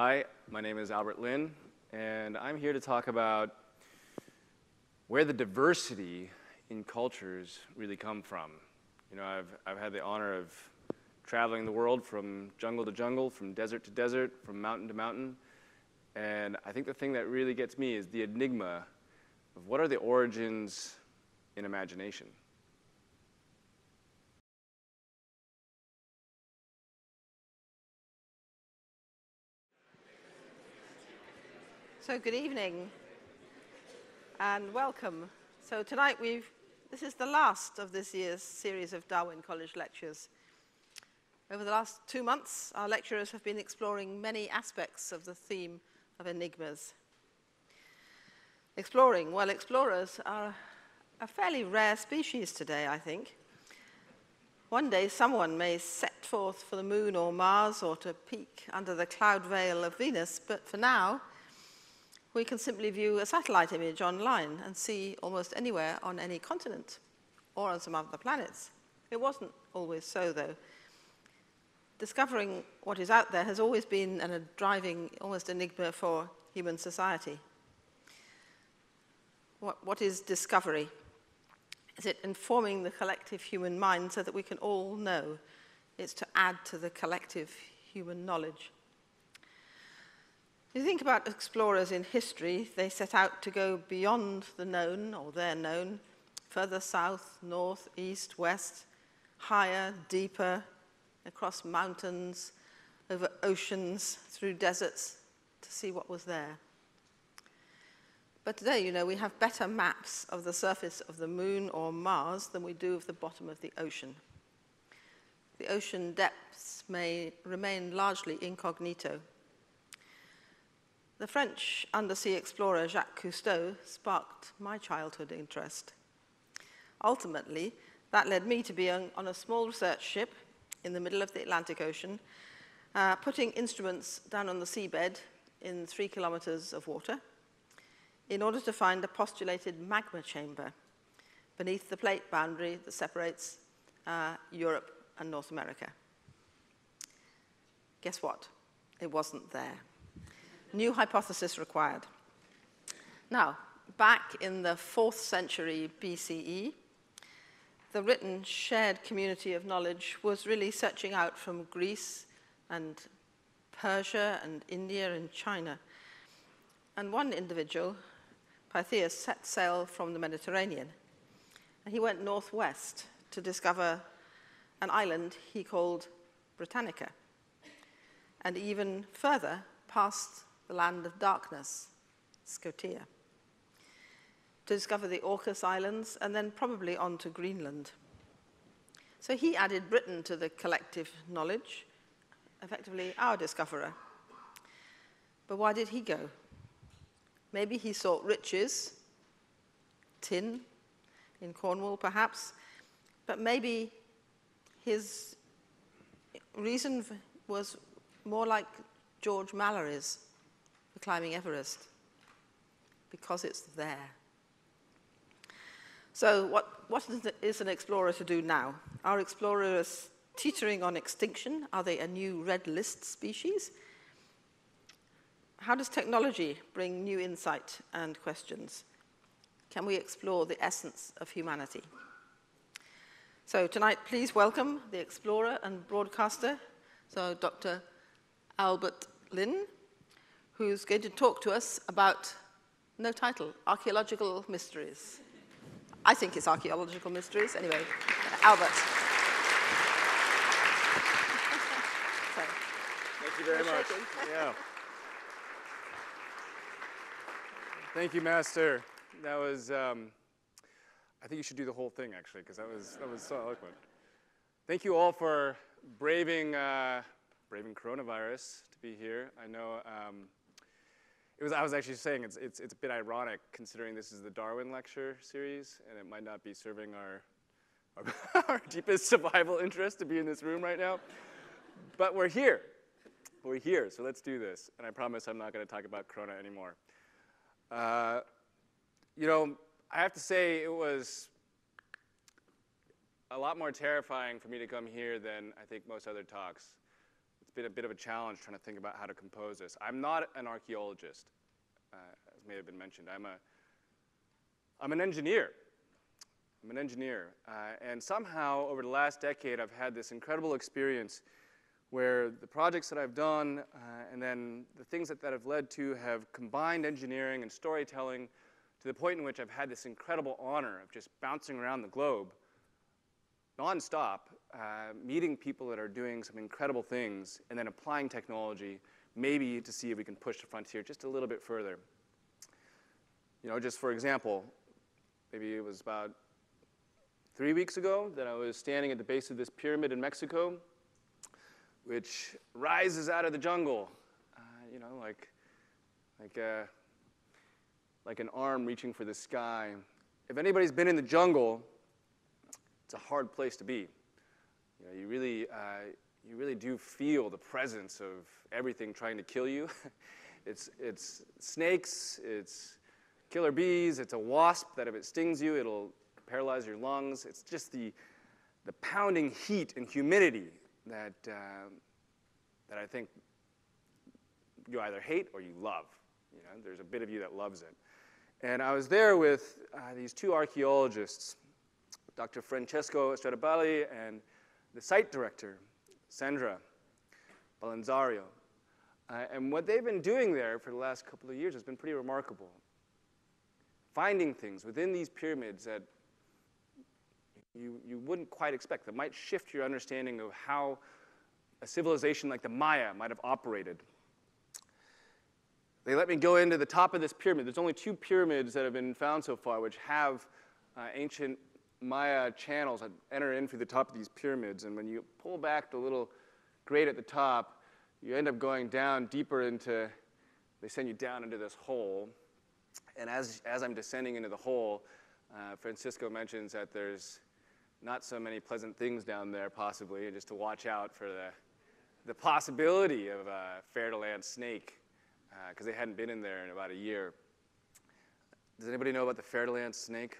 Hi, my name is Albert Lin, and I'm here to talk about where the diversity in cultures really come from. You know, I've, I've had the honor of traveling the world from jungle to jungle, from desert to desert, from mountain to mountain, and I think the thing that really gets me is the enigma of what are the origins in imagination. So good evening and welcome. So tonight we've, this is the last of this year's series of Darwin College lectures. Over the last two months, our lecturers have been exploring many aspects of the theme of enigmas. Exploring, well, explorers are a fairly rare species today, I think. One day someone may set forth for the moon or Mars or to peek under the cloud veil of Venus, but for now, we can simply view a satellite image online and see almost anywhere on any continent or on some other planets. It wasn't always so, though. Discovering what is out there has always been a driving, almost enigma for human society. What, what is discovery? Is it informing the collective human mind so that we can all know? It's to add to the collective human knowledge. You think about explorers in history, they set out to go beyond the known or their known, further south, north, east, west, higher, deeper, across mountains, over oceans, through deserts, to see what was there. But today, you know, we have better maps of the surface of the moon or Mars than we do of the bottom of the ocean. The ocean depths may remain largely incognito the French undersea explorer Jacques Cousteau sparked my childhood interest. Ultimately, that led me to be on, a small research ship in the middle of the Atlantic Ocean, uh, putting instruments down on the seabed in three kilometers of water in order to find a postulated magma chamber beneath the plate boundary that separates uh, Europe and North America. Guess what? It wasn't there. New hypothesis required. Now, back in the 4th century BCE, the written shared community of knowledge was really searching out from Greece and Persia and India and China. And one individual, Pytheas, set sail from the Mediterranean. And he went northwest to discover an island he called Britannica. And even further, past the land of darkness, Scotia, to discover the Orcas Islands and then probably on to Greenland. So he added Britain to the collective knowledge, effectively our discoverer. But why did he go? Maybe he sought riches, tin in Cornwall perhaps, but maybe his reason was more like George Mallory's for climbing Everest because it's there. So, what, what is an explorer to do now? Are explorers teetering on extinction? Are they a new red list species? How does technology bring new insight and questions? Can we explore the essence of humanity? So, tonight, please welcome the explorer and broadcaster, so Dr. Albert Lin who's going to talk to us about no title, archaeological mysteries. I think it's archaeological mysteries. Anyway, Albert. Thank you very much. Yeah. Thank you, Master. That was, um, I think you should do the whole thing, actually, because that was, that was so eloquent. Thank you all for braving, uh, braving coronavirus to be here. I know um, it was, I was actually saying it's, it's, it's a bit ironic considering this is the Darwin lecture series and it might not be serving our, our, our deepest survival interest to be in this room right now. But we're here. We're here, so let's do this. And I promise I'm not going to talk about Corona anymore. Uh, you know, I have to say it was a lot more terrifying for me to come here than I think most other talks been a bit of a challenge trying to think about how to compose this. I'm not an archaeologist, uh, as may have been mentioned. I'm, a, I'm an engineer. I'm an engineer. Uh, and somehow, over the last decade, I've had this incredible experience where the projects that I've done uh, and then the things that that have led to have combined engineering and storytelling to the point in which I've had this incredible honor of just bouncing around the globe nonstop, uh, meeting people that are doing some incredible things and then applying technology, maybe to see if we can push the frontier just a little bit further. You know, just for example, maybe it was about three weeks ago that I was standing at the base of this pyramid in Mexico which rises out of the jungle, uh, you know, like, like, uh, like an arm reaching for the sky. If anybody's been in the jungle, it's a hard place to be. You, know, you, really, uh, you really do feel the presence of everything trying to kill you. it's, it's snakes, it's killer bees, it's a wasp that if it stings you, it'll paralyze your lungs. It's just the, the pounding heat and humidity that, uh, that I think you either hate or you love. You know, there's a bit of you that loves it. And I was there with uh, these two archaeologists, Dr. Francesco Estrada-Belli and the site director, Sandra Balanzario. Uh, and what they've been doing there for the last couple of years has been pretty remarkable. Finding things within these pyramids that you, you wouldn't quite expect, that might shift your understanding of how a civilization like the Maya might have operated. They let me go into the top of this pyramid. There's only two pyramids that have been found so far which have uh, ancient Maya channels that enter in through the top of these pyramids. And when you pull back the little grate at the top, you end up going down deeper into, they send you down into this hole. And as, as I'm descending into the hole, uh, Francisco mentions that there's not so many pleasant things down there, possibly, just to watch out for the, the possibility of a fer-de-lance snake, because uh, they hadn't been in there in about a year. Does anybody know about the fer-de-lance snake?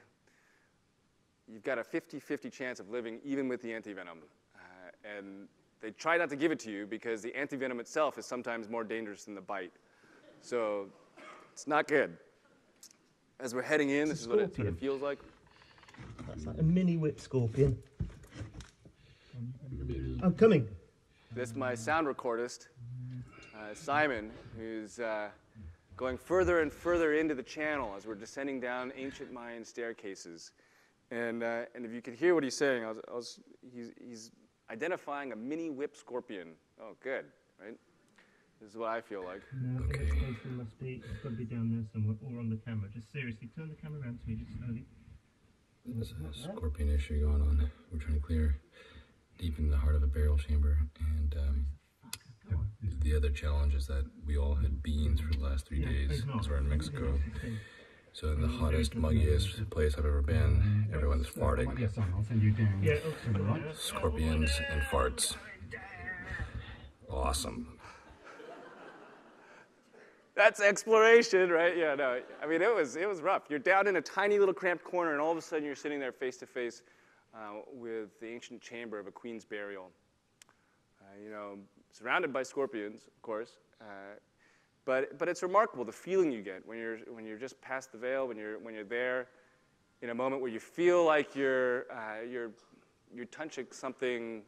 You've got a 50 50 chance of living even with the antivenom. Uh, and they try not to give it to you because the antivenom itself is sometimes more dangerous than the bite. So it's not good. As we're heading in, this is what it, it feels like. That's like a mini whip scorpion. I'm coming. This is my sound recordist, uh, Simon, who's uh, going further and further into the channel as we're descending down ancient Mayan staircases. And, uh, and if you could hear what he's saying, I was, I was, he's, he's identifying a mini whip scorpion. Oh, good, right? This is what I feel like. No, okay. must be, it's got to be down there somewhere or on the camera. Just seriously, turn the camera around to me just slowly. There's a scorpion issue going on. We're trying to clear deep in the heart of a burial chamber. And um, the other challenge is that we all had beans for the last three days as we're in Mexico. So in the hottest, muggiest place I've ever been, everyone's farting. Scorpions and farts. Awesome. That's exploration, right? Yeah, no. I mean, it was, it was rough. You're down in a tiny little cramped corner, and all of a sudden you're sitting there face to face with the ancient chamber of a queen's burial. Uh, you know, surrounded by scorpions, of course. Uh, but, but it's remarkable the feeling you get when you're, when you're just past the veil, when you're, when you're there in a moment where you feel like you're, uh, you're, you're touching something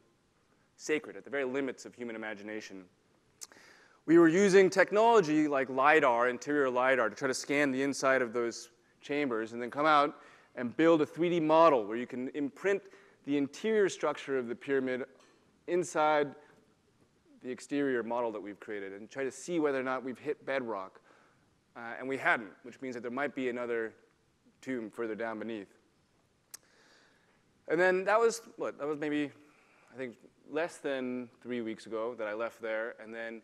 sacred at the very limits of human imagination. We were using technology like LiDAR, interior LiDAR, to try to scan the inside of those chambers and then come out and build a 3D model where you can imprint the interior structure of the pyramid inside the exterior model that we've created and try to see whether or not we've hit bedrock. Uh, and we hadn't, which means that there might be another tomb further down beneath. And then that was, what, that was maybe, I think, less than three weeks ago that I left there. And then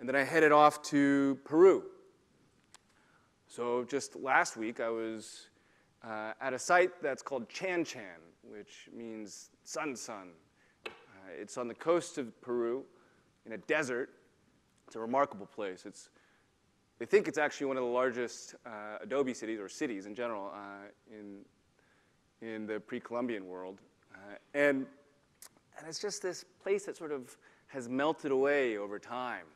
and then I headed off to Peru. So just last week, I was uh, at a site that's called Chan Chan, which means sun sun. Uh, it's on the coast of Peru in a desert. It's a remarkable place. It's, they think it's actually one of the largest uh, adobe cities, or cities in general, uh, in, in the pre Columbian world. Uh, and, and it's just this place that sort of has melted away over time,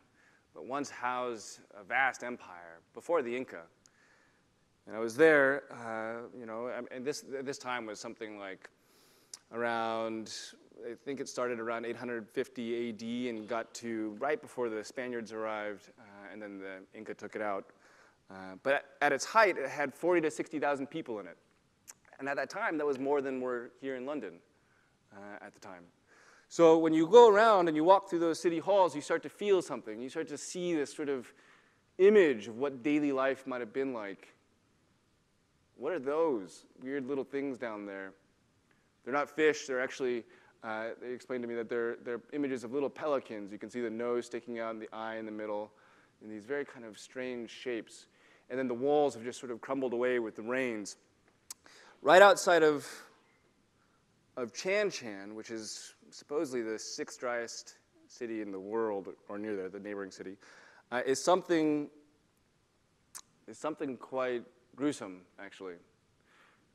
but once housed a vast empire before the Inca. And I was there, uh, you know, and this, this time was something like around, I think it started around 850 AD and got to right before the Spaniards arrived, uh, and then the Inca took it out. Uh, but at, its height, it had 40 to 60,000 people in it. And at that time, that was more than were here in London uh, at the time. So when you go around and you walk through those city halls, you start to feel something. You start to see this sort of image of what daily life might have been like. What are those weird little things down there? They're not fish, they're actually, uh, they explained to me that they're, they're images of little pelicans. You can see the nose sticking out and the eye in the middle, in these very kind of strange shapes. And then the walls have just sort of crumbled away with the rains. Right outside of, of Chan Chan, which is supposedly the sixth driest city in the world, or near there, the neighboring city, uh, is something is something quite gruesome, actually.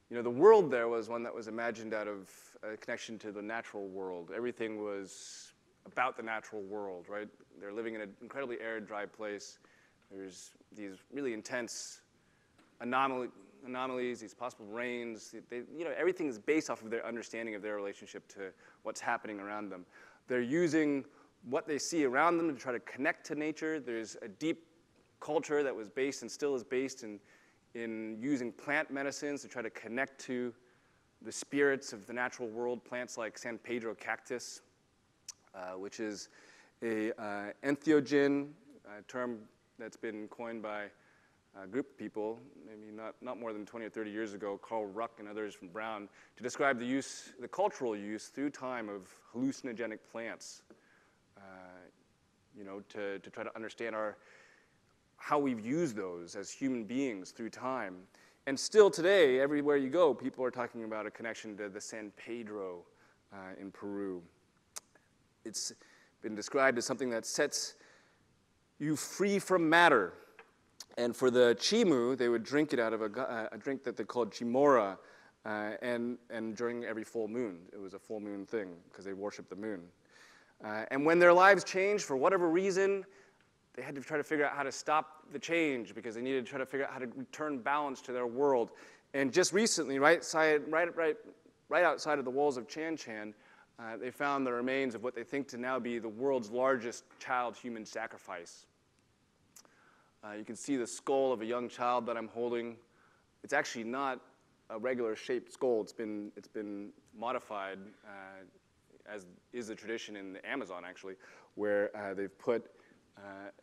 You know, the world there was one that was imagined out of a connection to the natural world. Everything was about the natural world, right? They're living in an incredibly arid, dry place. There's these really intense anomaly, anomalies, these possible rains. They, you know, everything is based off of their understanding of their relationship to what's happening around them. They're using what they see around them to try to connect to nature. There's a deep culture that was based and still is based in, in using plant medicines to try to connect to the spirits of the natural world. Plants like San Pedro cactus, uh, which is a uh, entheogen, a term that's been coined by a group of people, maybe not, not more than 20 or 30 years ago, Carl Ruck and others from Brown, to describe the use, the cultural use through time of hallucinogenic plants, uh, you know, to, to try to understand our, how we've used those as human beings through time. And still today, everywhere you go, people are talking about a connection to the San Pedro uh, in Peru. It's been described as something that sets you free from matter and for the chimu, they would drink it out of a, uh, a drink that they called chimora, uh, and, and during every full moon. It was a full moon thing because they worshiped the moon. Uh, and when their lives changed, for whatever reason, they had to try to figure out how to stop the change because they needed to try to figure out how to return balance to their world. And just recently, right, side, right, right, right outside of the walls of Chan Chan, uh, they found the remains of what they think to now be the world's largest child human sacrifice. Uh, you can see the skull of a young child that I'm holding. It's actually not a regular shaped skull. It's been, it's been modified, uh, as is the tradition in the Amazon, actually, where uh, they've put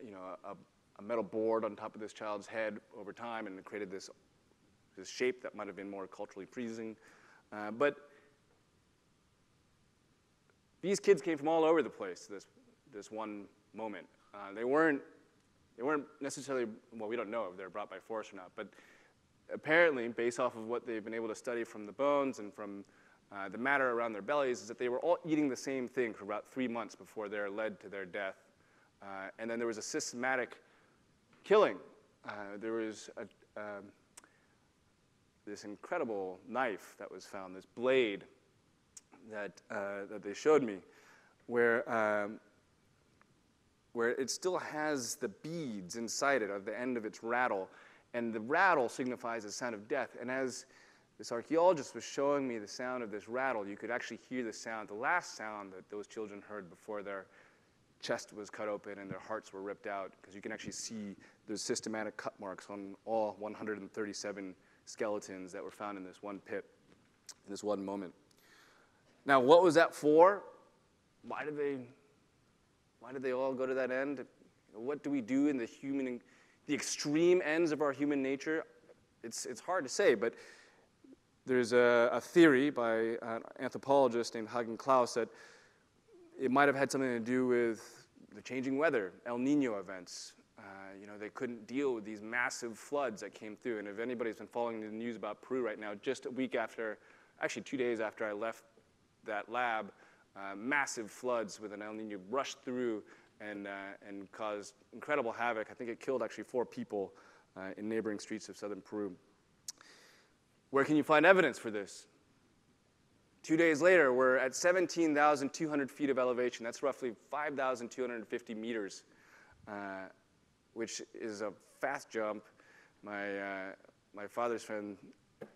you know, a, a, metal board on top of this child's head over time and created this, this shape that might have been more culturally pleasing. Uh, but these kids came from all over the place this, this one moment. Uh, they weren't they weren't necessarily, well, we don't know if they're brought by force or not, but apparently, based off of what they've been able to study from the bones and from uh, the matter around their bellies, is that they were all eating the same thing for about three months before they're led to their death. Uh, and then there was a systematic killing. Uh, there was a, um, this incredible knife that was found, this blade that, uh, that they showed me, where um, where it still has the beads inside it at the end of its rattle. And the rattle signifies the sound of death. And as this archaeologist was showing me the sound of this rattle, you could actually hear the sound, the last sound that those children heard before their chest was cut open and their hearts were ripped out, because you can actually see those systematic cut marks on all 137 skeletons that were found in this one pit, in this one moment. Now, what was that for? Why did they why did they all go to that end? What do we do in the human, the extreme ends of our human nature? It's, it's hard to say, but there's a, a theory by an anthropologist named Haagen Klaus that it might have had something to do with the changing weather, El Nino events. Uh, you know, they couldn't deal with these massive floods that came through. And if anybody's been following the news about Peru right now, just a week after, actually two days after I left that lab, uh, massive floods with an El Nino rushed through and, uh, and caused incredible havoc. I think it killed actually four people uh, in neighboring streets of southern Peru. Where can you find evidence for this? Two days later, we're at 17,200 feet of elevation. That's roughly 5,250 meters, uh, which is a fast jump. My, uh, my father's friend,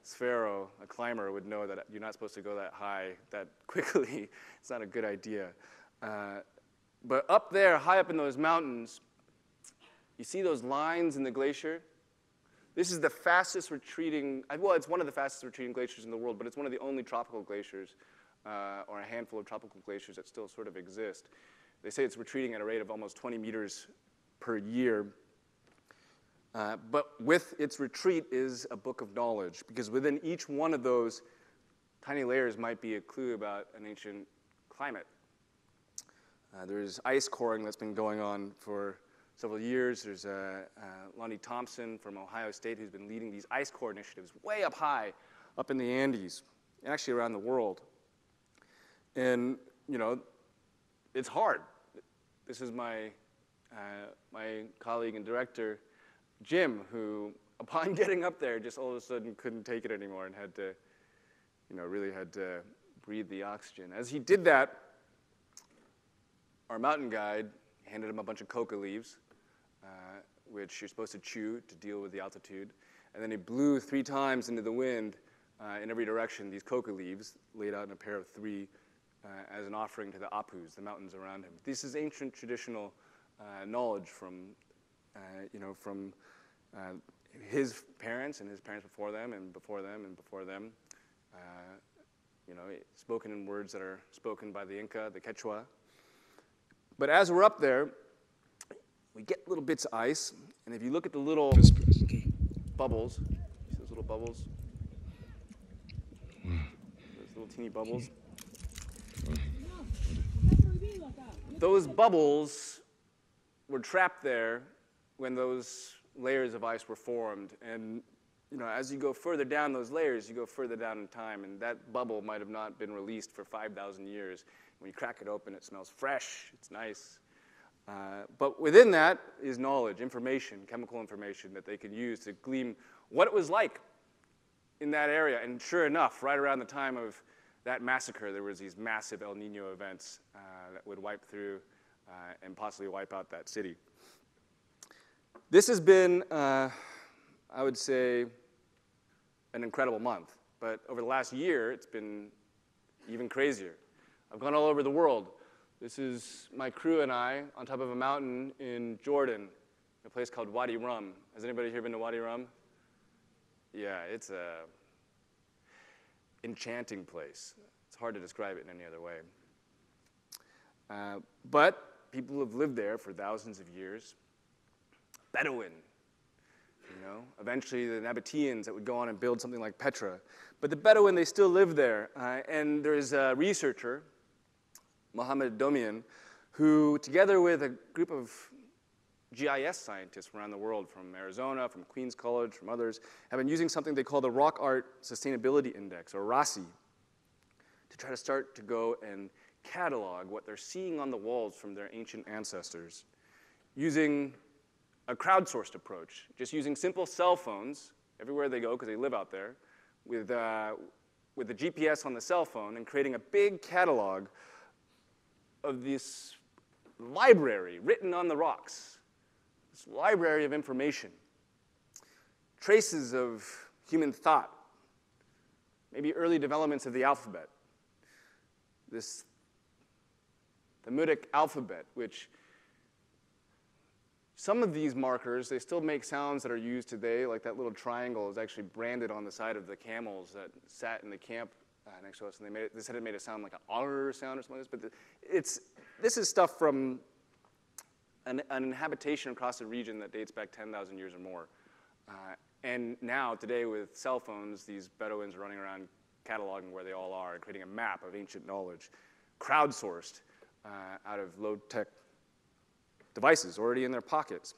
Sphero, a climber, would know that you're not supposed to go that high that quickly. it's not a good idea. Uh, but up there, high up in those mountains, you see those lines in the glacier? This is the fastest retreating, well, it's one of the fastest retreating glaciers in the world, but it's one of the only tropical glaciers, uh, or a handful of tropical glaciers that still sort of exist. They say it's retreating at a rate of almost 20 meters per year. Uh, but with its retreat is a book of knowledge, because within each one of those tiny layers might be a clue about an ancient climate. Uh, there's ice coring that's been going on for several years. There's uh, uh, Lonnie Thompson from Ohio State who's been leading these ice core initiatives way up high, up in the Andes, and actually around the world. And, you know, it's hard. This is my, uh, my colleague and director, Jim, who, upon getting up there, just all of a sudden couldn't take it anymore and had to, you know, really had to breathe the oxygen. As he did that, our mountain guide handed him a bunch of coca leaves uh, which you're supposed to chew to deal with the altitude. And then he blew three times into the wind uh, in every direction these coca leaves laid out in a pair of three uh, as an offering to the Apus, the mountains around him. This is ancient traditional uh, knowledge from, uh, you know, from uh, his parents and his parents before them and before them and before them. you know, spoken in words that are spoken by the Inca, the Quechua. But as we're up there, we get little bits of ice, and if you look at the little bubbles, those little bubbles? Those little teeny bubbles. Those bubbles were trapped there when those layers of ice were formed. And you know, as you go further down those layers, you go further down in time, and that bubble might have not been released for 5,000 years. When you crack it open, it smells fresh, it's nice. Uh, but within that is knowledge, information, chemical information that they can use to glean what it was like in that area. And sure enough, right around the time of that massacre, there was these massive El Nino events uh, that would wipe through uh, and possibly wipe out that city. This has been, uh, I would say, an incredible month. But over the last year, it's been even crazier. I've gone all over the world this is my crew and I on top of a mountain in Jordan, a place called Wadi Rum. Has anybody here been to Wadi Rum? Yeah, it's a enchanting place. It's hard to describe it in any other way. Uh, but people have lived there for thousands of years. Bedouin, you know, eventually the Nabateans that would go on and build something like Petra. But the Bedouin, they still live there. Uh, and there's a researcher Mohammed Domian, who, together with a group of GIS scientists around the world, from Arizona, from Queens College, from others, have been using something they call the Rock Art Sustainability Index, or RASI, to try to start to go and catalog what they're seeing on the walls from their ancient ancestors using a crowdsourced approach, just using simple cell phones everywhere they go because they live out there, with, uh, with the GPS on the cell phone and creating a big catalog of this library written on the rocks, this library of information, traces of human thought, maybe early developments of the alphabet, this Thamudic alphabet, which some of these markers, they still make sounds that are used today, like that little triangle is actually branded on the side of the camels that sat in the camp uh, next to us, and they, made it, they said it made it sound like an otter sound or something like this. But it's, this is stuff from an, an habitation across the region that dates back 10,000 years or more. Uh, and now, today, with cell phones, these Bedouins are running around cataloging where they all are and creating a map of ancient knowledge, crowdsourced uh, out of low tech devices already in their pockets.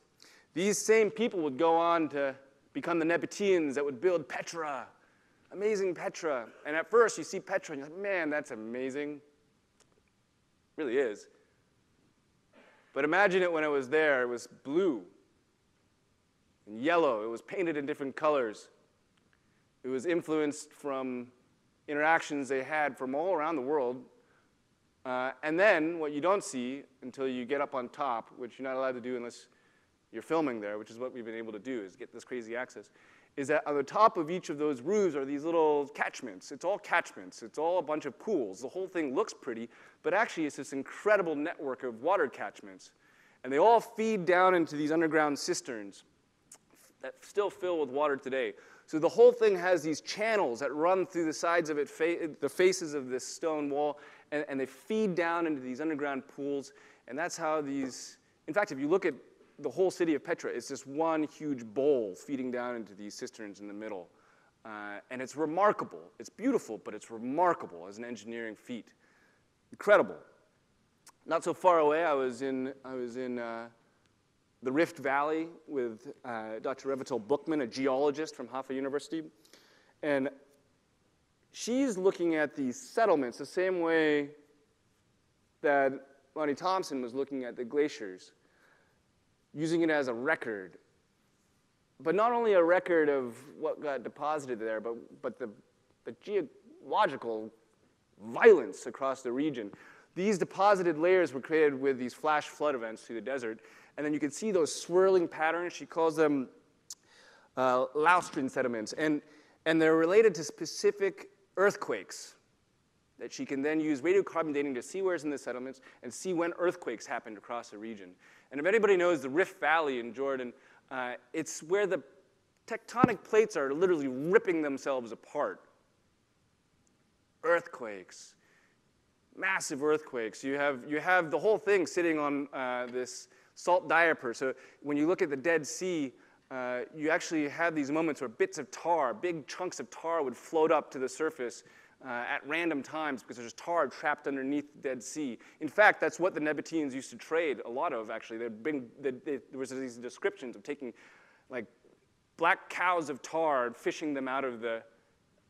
These same people would go on to become the Nabateans that would build Petra amazing Petra. And at first, you see Petra, and you're like, man, that's amazing. It really is. But imagine it when it was there. It was blue and yellow. It was painted in different colors. It was influenced from interactions they had from all around the world. Uh, and then what you don't see until you get up on top, which you're not allowed to do unless you're filming there, which is what we've been able to do, is get this crazy access, is that on the top of each of those roofs are these little catchments. It's all catchments. It's all a bunch of pools. The whole thing looks pretty, but actually it's this incredible network of water catchments. And they all feed down into these underground cisterns that still fill with water today. So the whole thing has these channels that run through the sides of it, fa- the faces of this stone wall, and, and they feed down into these underground pools. And that's how these, in fact, if you look at the whole city of Petra, is just one huge bowl feeding down into these cisterns in the middle. Uh, and it's remarkable. It's beautiful, but it's remarkable as an engineering feat. Incredible. Not so far away, I was in, I was in uh, the Rift Valley with uh, Dr. Revital Bookman, a geologist from Haifa University. And she's looking at these settlements the same way that Lonnie Thompson was looking at the glaciers, using it as a record. But not only a record of what got deposited there, but, but the, the geological violence across the region. These deposited layers were created with these flash flood events through the desert. And then you can see those swirling patterns. She calls them uh, lacustrine sediments. And, and they're related to specific earthquakes that she can then use radiocarbon dating to see where's in the settlements and see when earthquakes happened across the region. And if anybody knows the Rift Valley in Jordan, uh, it's where the tectonic plates are literally ripping themselves apart. Earthquakes, massive earthquakes. You have, you have the whole thing sitting on uh, this salt diapir. So when you look at the Dead Sea, uh, you actually have these moments where bits of tar, big chunks of tar, would float up to the surface uh, at random times because there's tar trapped underneath the Dead Sea. In fact, that's what the Nabateans used to trade a lot of, actually. They'd, they, there was these descriptions of taking like black cows of tar and fishing them out of the,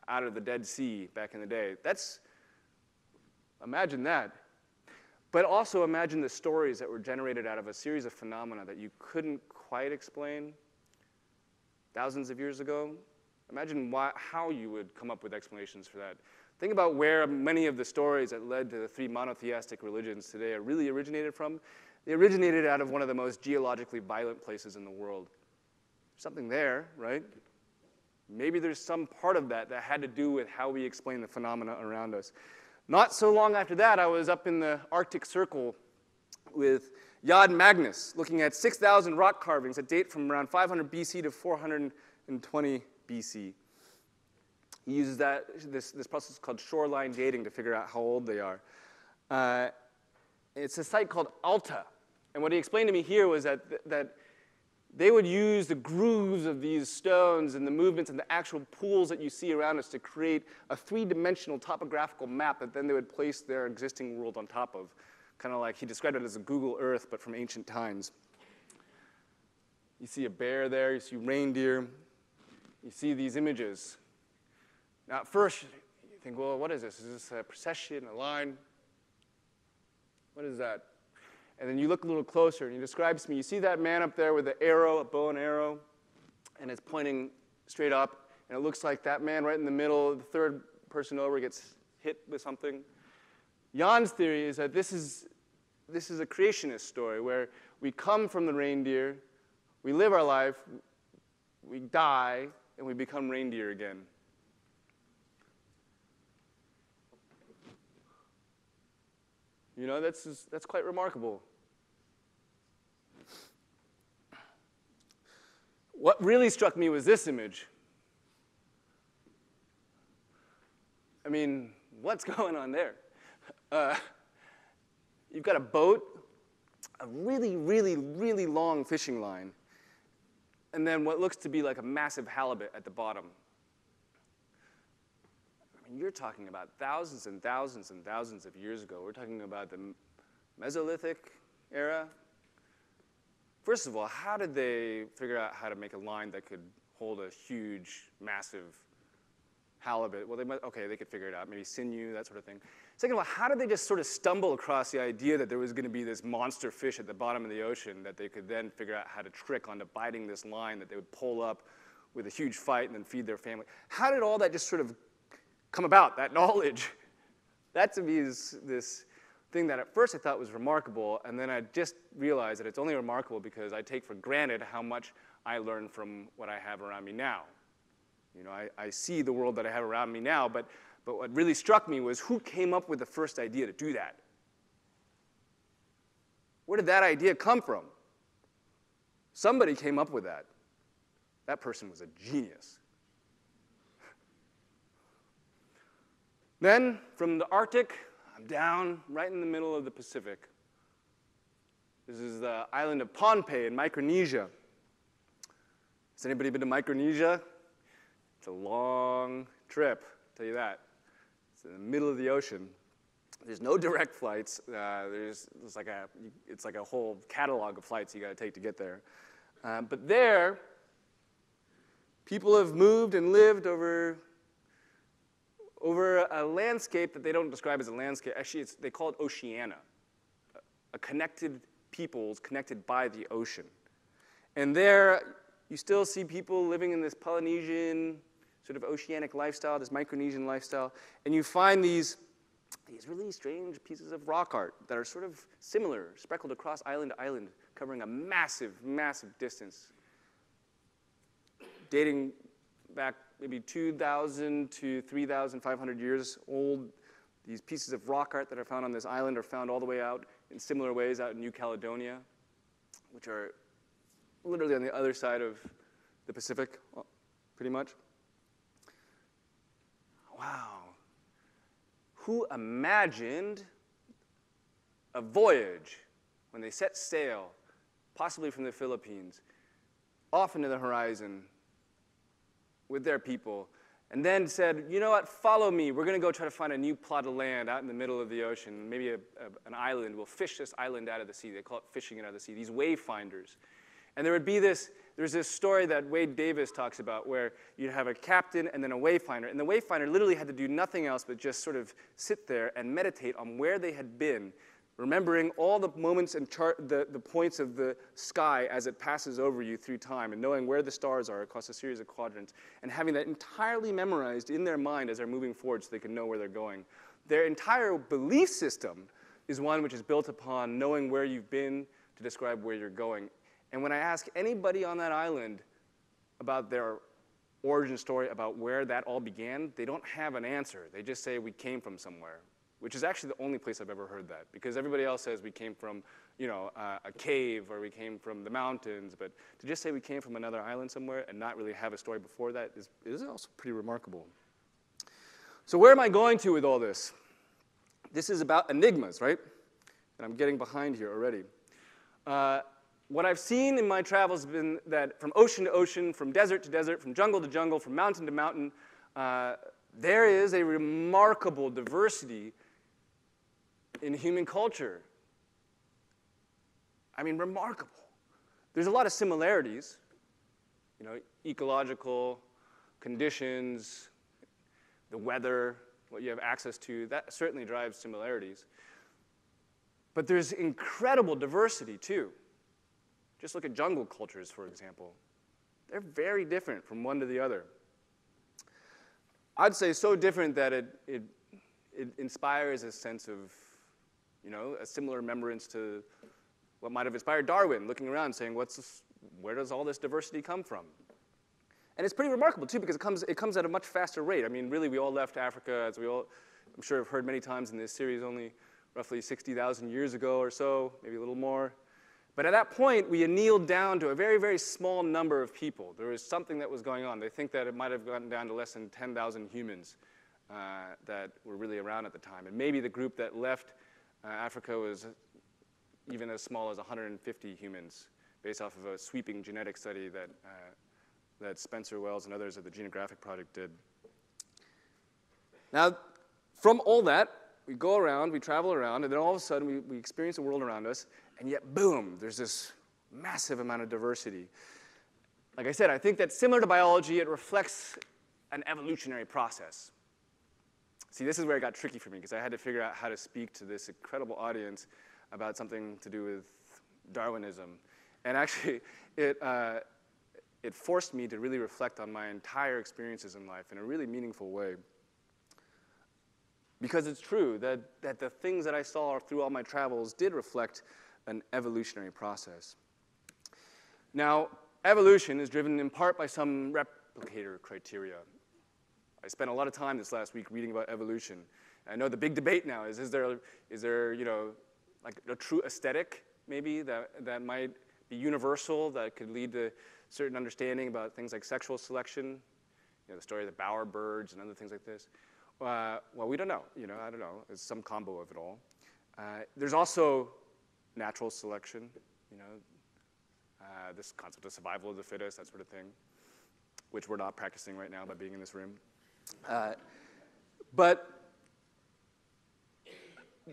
out of the Dead Sea back in the day. That's, imagine that. But also imagine the stories that were generated out of a series of phenomena that you couldn't quite explain thousands of years ago. Imagine why, how you would come up with explanations for that. Think about where many of the stories that led to the three monotheistic religions today are really originated from. They originated out of one of the most geologically violent places in the world. Something there, right? Maybe there's some part of that that had to do with how we explain the phenomena around us. Not so long after that, I was up in the Arctic Circle with Jan Magne, looking at 6,000 rock carvings that date from around 500 BC to 420 BC. He uses that, this, this process called shoreline dating to figure out how old they are. Uh, it's a site called Alta. And what he explained to me here was that, that they would use the grooves of these stones and the movements and the actual pools that you see around us to create a three dimensional topographical map that then they would place their existing world on top of. Kind of like he described it as a Google Earth, but from ancient times. You see a bear there, you see reindeer, you see these images. Now, at first, you think, well, what is this? Is this a procession, a line? What is that? And then you look a little closer and he describes to me, you see that man up there with the arrow, a bow and arrow, and it's pointing straight up, and it looks like that man right in the middle, the third person over, gets hit with something. Jan's theory is that this is, this is a creationist story where we come from the reindeer, we live our life, we die, and we become reindeer again. You know, that's, that's quite remarkable. What really struck me was this image. I mean, what's going on there? Uh, you've got a boat, a really, really, really long fishing line, and then what looks to be like a massive halibut at the bottom you're talking about thousands and thousands and thousands of years ago. We're talking about the Mesolithic era. First of all, how did they figure out how to make a line that could hold a huge, massive halibut? Well, they might, okay, they could figure it out, maybe sinew, that sort of thing. Second of all, how did they just sort of stumble across the idea that there was going to be this monster fish at the bottom of the ocean that they could then figure out how to trick onto biting this line that they would pull up with a huge fight and then feed their family? How did all that just sort of come about, that knowledge. That to me is this thing that at first I thought was remarkable, and then I just realized that it's only remarkable because I take for granted how much I learn from what I have around me now. You know, I, I see the world that I have around me now, but, but what really struck me was who came up with the first idea to do that? Where did that idea come from? Somebody came up with that. That person was a genius. Then, from the Arctic, I'm down right in the middle of the Pacific. This is the island of Pohnpei in Micronesia. Has anybody been to Micronesia? It's a long trip, I'll tell you that. It's in the middle of the ocean. There's no direct flights. Uh, there's, there's like a, it's like a whole catalog of flights you got to take to get there. Uh, but there, people have moved and lived over, over a landscape that they don't describe as a landscape. Actually, they call it Oceania, a connected peoples connected by the ocean. And there, you still see people living in this Polynesian sort of oceanic lifestyle, this Micronesian lifestyle, and you find these, these really strange pieces of rock art that are sort of similar, speckled across island to island, covering a massive, massive distance, dating back maybe 2,000 to 3,500 years old. These pieces of rock art that are found on this island are found all the way out in similar ways out in New Caledonia, which are literally on the other side of the Pacific, uh, pretty much. Wow. Who imagined a voyage when they set sail, possibly from the Philippines, off into the horizon with their people, and then said, you know what, follow me. We're going to go try to find a new plot of land out in the middle of the ocean, maybe a, a, an island. We'll fish this island out of the sea. They call it fishing it out of the sea, these wayfinders. And there would be this, there's this story that Wade Davis talks about where you'd have a captain and then a wayfinder. And the wayfinder literally had to do nothing else but just sort of sit there and meditate on where they had been, remembering all the moments and chart, the, the points of the sky as it passes over you through time, and knowing where the stars are across a series of quadrants, and having that entirely memorized in their mind as they're moving forward so they can know where they're going. Their entire belief system is one which is built upon knowing where you've been to describe where you're going. And when I ask anybody on that island about their origin story, about where that all began, they don't have an answer. They just say, we came from somewhere, which is actually the only place I've ever heard that. Because everybody else says we came from, you know, uh, a cave or we came from the mountains. But to just say we came from another island somewhere and not really have a story before that is, is also pretty remarkable. So where am I going to with all this? This is about enigmas, right? And I'm getting behind here already. Uh, what I've seen in my travels has been that from ocean to ocean, from desert to desert, from jungle to jungle, from mountain to mountain, uh, there is a remarkable diversity in human culture. I mean, remarkable. There's a lot of similarities, you know, ecological conditions, the weather, what you have access to, that certainly drives similarities. But there's incredible diversity too. Just look at jungle cultures, for example. They're very different from one to the other. I'd say so different that it, it, it inspires a sense of, you know, a similar remembrance to what might have inspired Darwin, looking around saying, What's this, where does all this diversity come from? And it's pretty remarkable, too, because it comes, it comes at a much faster rate. I mean, really, we all left Africa, as we all, I'm sure have heard many times in this series, only roughly 60,000 years ago or so, maybe a little more. But at that point, we annealed down to a very, very small number of people. There was something that was going on. They think that it might have gotten down to less than 10,000 humans uh, that were really around at the time. And maybe the group that left uh, Africa was even as small as 150 humans, based off of a sweeping genetic study that, uh, that Spencer Wells and others of the Genographic Project did. Now, from all that, we go around, we travel around, and then all of a sudden we, we experience the world around us, and yet, boom, there's this massive amount of diversity. Like I said, I think that similar to biology, it reflects an evolutionary process. See, this is where it got tricky for me because I had to figure out how to speak to this incredible audience about something to do with Darwinism. And actually, it, uh, it forced me to really reflect on my entire experiences in life in a really meaningful way. because it's true that, that the things that I saw through all my travels did reflect an evolutionary process. Now, evolution is driven in part by some replicator criteria. I spent a lot of time this last week reading about evolution. I know the big debate now is, is there, is there you know, like a true aesthetic, maybe, that, that might be universal, that could lead to certain understanding about things like sexual selection, you know, the story of the bower birds and other things like this. Uh, well, we don't know. You know, I don't know. It's some combo of it all. Uh, there's also natural selection. You know, uh, this concept of survival of the fittest, that sort of thing, which we're not practicing right now by being in this room. Uh, but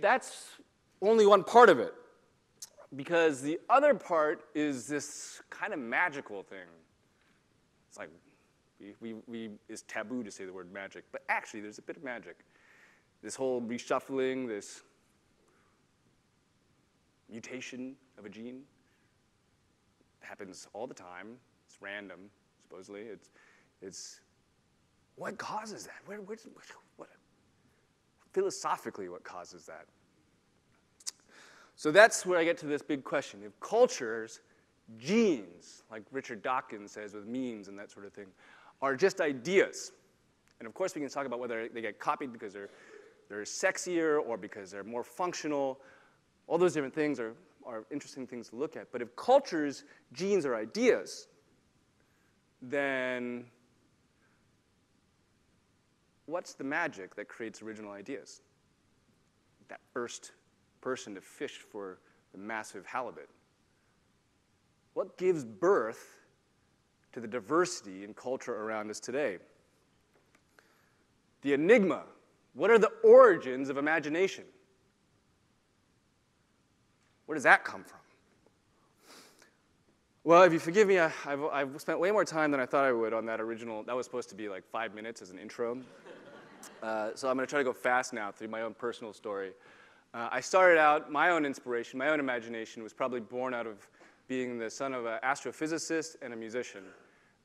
that's only one part of it, because the other part is this kind of magical thing. It's like we, we, we, it's taboo to say the word magic, but actually, there's a bit of magic. This whole reshuffling, this mutation of a gene happens all the time. It's random, supposedly. It's, it's what causes that? Where, where, what, philosophically, what causes that? So that's where I get to this big question. If cultures, genes, like Richard Dawkins says with memes and that sort of thing, are just ideas. And of course, we can talk about whether they get copied because they're, they're sexier or because they're more functional. All those different things are, are interesting things to look at. But if cultures, genes are ideas, then what's the magic that creates original ideas? That first person to fish for the massive halibut. What gives birth to the diversity in culture around us today. The enigma what are the origins of imagination? Where does that come from? Well, if you forgive me, I, have I've spent way more time than I thought I would on that original. That was supposed to be like five minutes as an intro. Uh, so I'm going to try to go fast now through my own personal story. Uh, I started out, my own inspiration, my own imagination was probably born out of being the son of an astrophysicist and a musician.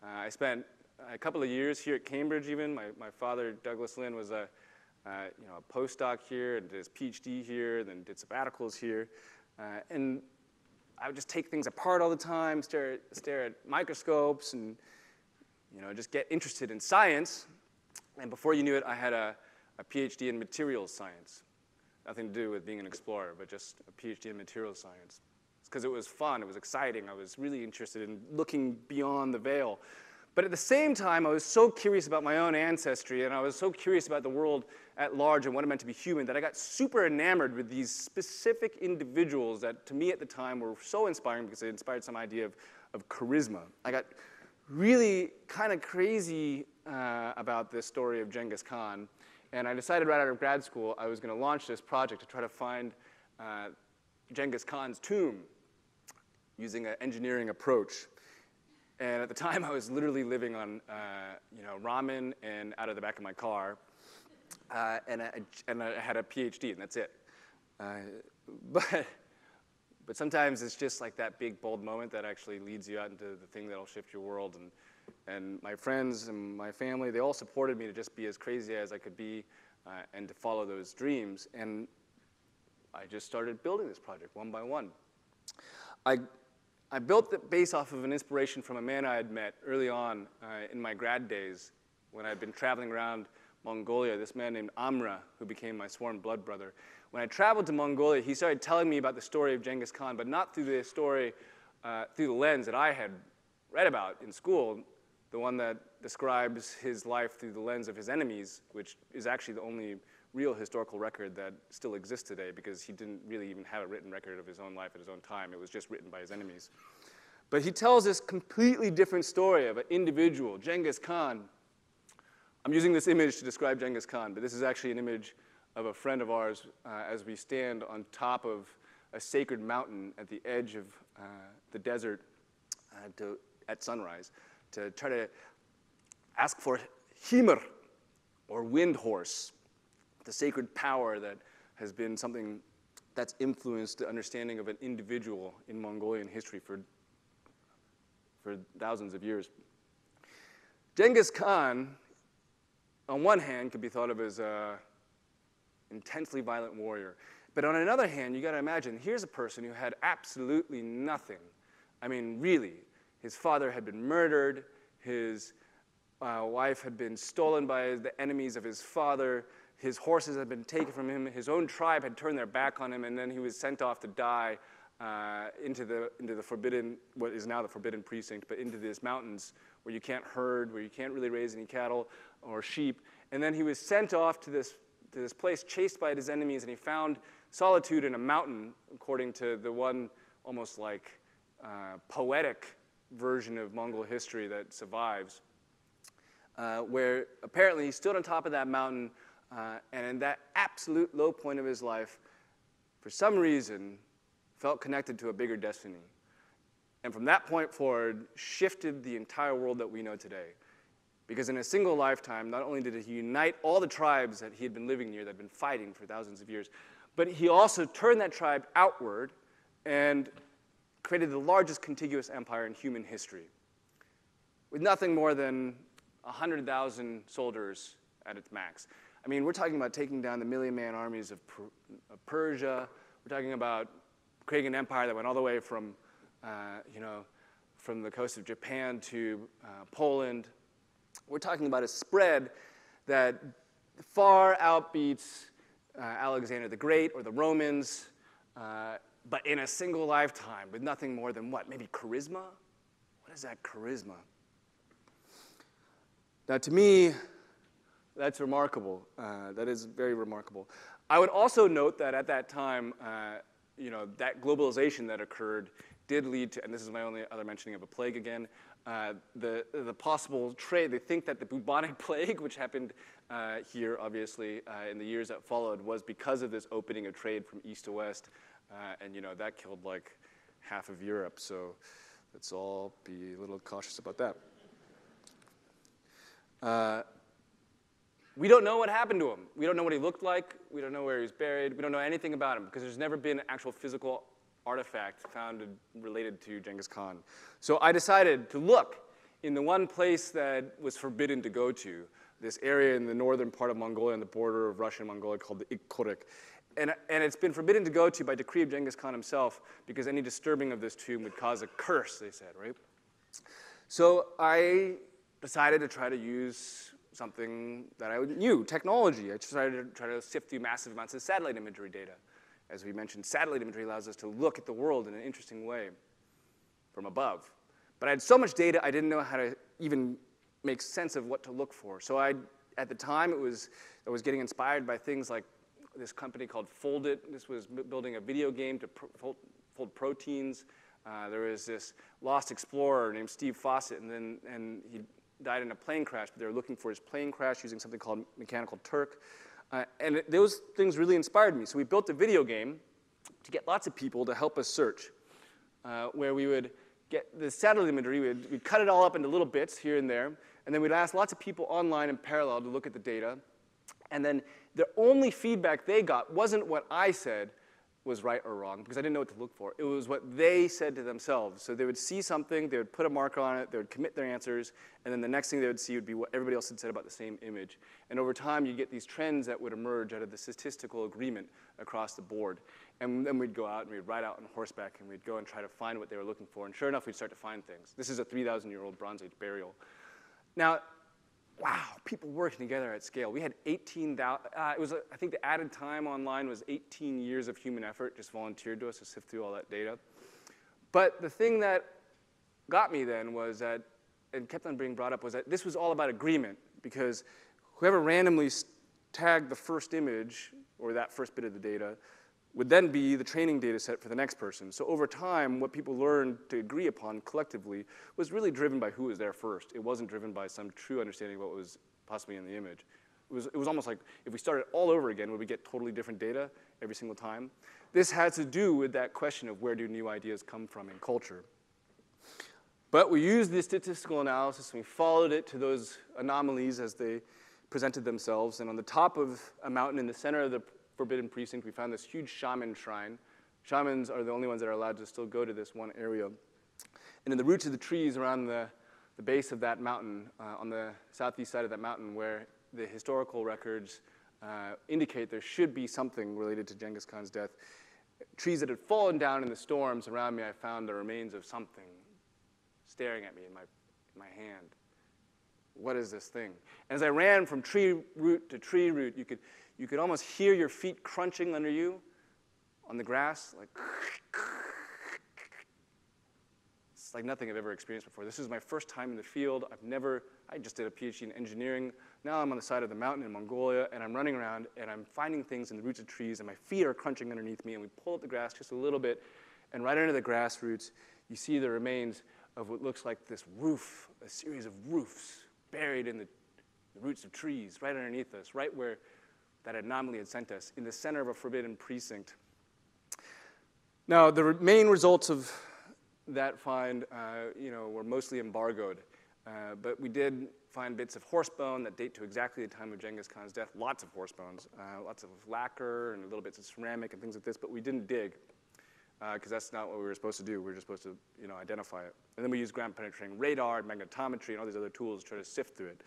Uh, I spent a couple of years here at Cambridge even. My, my father, Douglas Lin, was a, uh, you know, a postdoc here and did his PhD here, then did sabbaticals here. Uh, and I would just take things apart all the time, stare stare at microscopes, and you know, just get interested in science. And before you knew it, I had a, a PhD in materials science. Nothing to do with being an explorer, but just a PhD in materials science because it was fun, it was exciting. I was really interested in looking beyond the veil. But at the same time, I was so curious about my own ancestry and I was so curious about the world at large and what it meant to be human that I got super enamored with these specific individuals that to me at the time were so inspiring because they inspired some idea of, of charisma. I got really kind of crazy uh, about this story of Genghis Khan. And I decided right out of grad school I was going to launch this project to try to find uh, Genghis Khan's tomb using an engineering approach. And at the time, I was literally living on, uh, you know, ramen and out of the back of my car. Uh, and, I, and I had a PhD, and that's it. Uh, but, but sometimes it's just like that big, bold moment that actually leads you out into the thing that'll shift your world. And, and my friends and my family, they all supported me to just be as crazy as I could be uh, and to follow those dreams. And I just started building this project one by one. I I built it based off of an inspiration from a man I had met early on uh, in my grad days when I'd been traveling around Mongolia, this man named Amra, who became my sworn blood brother. When I traveled to Mongolia, he started telling me about the story of Genghis Khan, but not through the story, uh, through the lens that I had read about in school, the one that describes his life through the lens of his enemies, which is actually the only real historical record that still exists today because he didn't really even have a written record of his own life at his own time. It was just written by his enemies. But he tells this completely different story of an individual, Genghis Khan. I'm using this image to describe Genghis Khan, but this is actually an image of a friend of ours uh, as we stand on top of a sacred mountain at the edge of uh, the desert uh, to, at sunrise to try to ask for Himr, or wind horse the sacred power that has been something that's influenced the understanding of an individual in Mongolian history for, for thousands of years. Genghis Khan, on one hand, could be thought of as a intensely violent warrior. But on another hand, you got to imagine here's a person who had absolutely nothing. I mean, really. His father had been murdered, his uh, wife had been stolen by the enemies of his father, his horses had been taken from him, his own tribe had turned their back on him, and then he was sent off to die uh, into, the, into the forbidden, what is now the forbidden precinct, but into these mountains where you can't herd, where you can't really raise any cattle or sheep. And then he was sent off to this, to this place, chased by his enemies, and he found solitude in a mountain, according to the one almost like uh, poetic version of Mongol history that survives, uh, where apparently he stood on top of that mountain, uh, and in that absolute low point of his life, for some reason, felt connected to a bigger destiny. And from that point forward, shifted the entire world that we know today. Because in a single lifetime, not only did he unite all the tribes that he had been living near, that had been fighting for thousands of years, but he also turned that tribe outward and created the largest contiguous empire in human history, with nothing more than 100,000 soldiers at its max. I mean, we're talking about taking down the million man armies of, per- of Persia. We're talking about creating an empire that went all the way from, uh, you know, from the coast of Japan to uh, Poland. We're talking about a spread that far outbeats uh, Alexander the Great or the Romans, uh, but in a single lifetime with nothing more than what? Maybe charisma? What is that charisma? Now, to me, that's remarkable. Uh, that is very remarkable. I would also note that at that time, uh, you know, that globalization that occurred did lead to, and this is my only other mentioning of a plague again, uh, the, the possible trade. They think that the bubonic plague, which happened uh, here, obviously, uh, in the years that followed, was because of this opening of trade from east to west. Uh, and, you know, that killed like half of Europe. So let's all be a little cautious about that. Uh, we don't know what happened to him. We don't know what he looked like. We don't know where he was buried. We don't know anything about him because there's never been an actual physical artifact found related to Genghis Khan. So I decided to look in the one place that was forbidden to go to, this area in the northern part of Mongolia on the border of Russia and Mongolia called the Ikh Khorig. And, and it's been forbidden to go to by decree of Genghis Khan himself because any disturbing of this tomb would cause a curse, they said, right? So I decided to try to use something that I knew, technology. I decided to try to sift through massive amounts of satellite imagery data. As we mentioned, satellite imagery allows us to look at the world in an interesting way from above. But I had so much data, I didn't know how to even make sense of what to look for. So I, at the time, it was, I was getting inspired by things like this company called Foldit. This was building a video game to fold, fold proteins. Uh, there was this lost explorer named Steve Fossett, and then and he died in a plane crash, but they were looking for his plane crash using something called Mechanical Turk. Uh, and it, those things really inspired me. So we built a video game to get lots of people to help us search, uh, where we would get the satellite imagery, we'd, we'd cut it all up into little bits here and there, and then we'd ask lots of people online in parallel to look at the data. And then the only feedback they got wasn't what I said, was right or wrong because I didn't know what to look for. It was what they said to themselves. So they would see something, they would put a marker on it, they would commit their answers, and then the next thing they would see would be what everybody else had said about the same image. And over time, you get these trends that would emerge out of the statistical agreement across the board. And then we'd go out and we'd ride out on horseback and we'd go and try to find what they were looking for. And sure enough, we'd start to find things. This is a 3,000 year old Bronze Age burial. Now, wow, people working together at scale. We had 18,000, uh, it was, I think the added time online was 18 years of human effort just volunteered to us to sift through all that data. But the thing that got me then was that, and kept on being brought up, was that this was all about agreement because whoever randomly tagged the first image or that first bit of the data would then be the training data set for the next person. So over time, what people learned to agree upon collectively was really driven by who was there first. It wasn't driven by some true understanding of what was possibly in the image. It was, it was almost like if we started all over again, would we get totally different data every single time? This had to do with that question of where do new ideas come from in culture. But we used the statistical analysis and we followed it to those anomalies as they presented themselves. And on the top of a mountain in the center of the Forbidden Precinct, we found this huge shaman shrine. Shamans are the only ones that are allowed to still go to this one area. And in the roots of the trees around the, the base of that mountain, uh, on the southeast side of that mountain, where the historical records uh, indicate there should be something related to Genghis Khan's death. Trees that had fallen down in the storms around me, I found the remains of something staring at me in my, in my hand. What is this thing? And as I ran from tree root to tree root, you could, you could almost hear your feet crunching under you on the grass, like it's like nothing I've ever experienced before. This is my first time in the field. I've never, I just did a PhD in engineering. Now I'm on the side of the mountain in Mongolia, and I'm running around, and I'm finding things in the roots of trees, and my feet are crunching underneath me, and we pull up the grass just a little bit, and right under the grass roots, you see the remains of what looks like this roof, a series of roofs buried in the, the roots of trees right underneath us, right where that anomaly had sent us, in the center of a forbidden precinct. Now, the main results of that find, uh, you know, were mostly embargoed, uh, but we did find bits of horse bone that date to exactly the time of Genghis Khan's death. Lots of horse bones, uh, lots of lacquer and little bits of ceramic and things like this, but we didn't dig because uh, that's not what we were supposed to do. We were just supposed to, you know, identify it. And then we used ground penetrating radar, magnetometry, and all these other tools to try to sift through it.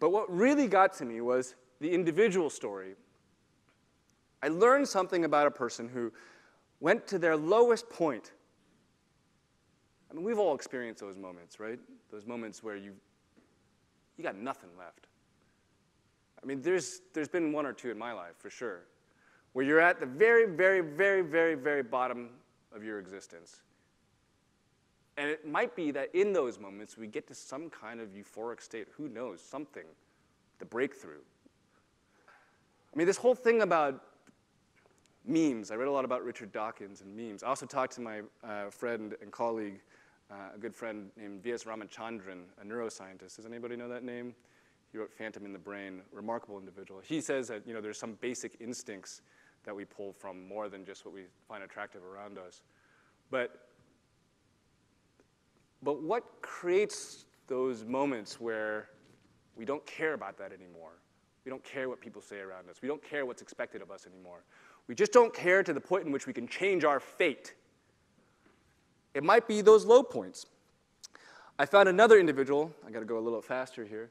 But what really got to me was the individual story. I learned something about a person who went to their lowest point. I mean, we've all experienced those moments, right? Those moments where you, you got nothing left. I mean, there's, there's been one or two in my life, for sure, where you're at the very, very, very, very, very bottom of your existence. And it might be that in those moments we get to some kind of euphoric state. Who knows? Something, the breakthrough. I mean, this whole thing about memes. I read a lot about Richard Dawkins and memes. I also talked to my uh, friend and colleague, uh, a good friend named V.S. Ramachandran, a neuroscientist. Does anybody know that name? He wrote Phantom in the Brain, remarkable individual. He says that you know, there's some basic instincts that we pull from more than just what we find attractive around us. But, but what creates those moments where we don't care about that anymore? We don't care what people say around us. We don't care what's expected of us anymore. We just don't care to the point in which we can change our fate. It might be those low points. I found another individual, I gotta go a little faster here,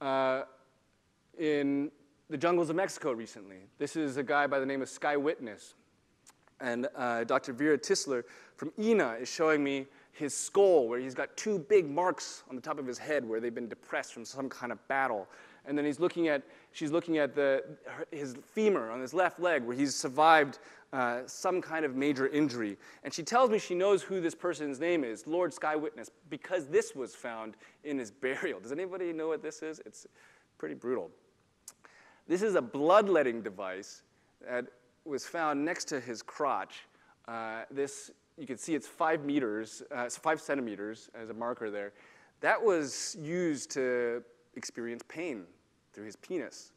uh, in the jungles of Mexico recently. This is a guy by the name of Sky Witness. And uh, Dr. Vera Tiesler from INAH is showing me his skull, where he's got two big marks on the top of his head where they've been depressed from some kind of battle and then he's looking at, she's looking at the, his femur on his left leg where he's survived uh, some kind of major injury. And she tells me she knows who this person's name is, Lord Sky Witness, because this was found in his burial. Does anybody know what this is? It's pretty brutal. This is a bloodletting device that was found next to his crotch. Uh, this, you can see it's five meters, uh, it's five centimeters as a marker there. That was used to experience pain through his penis.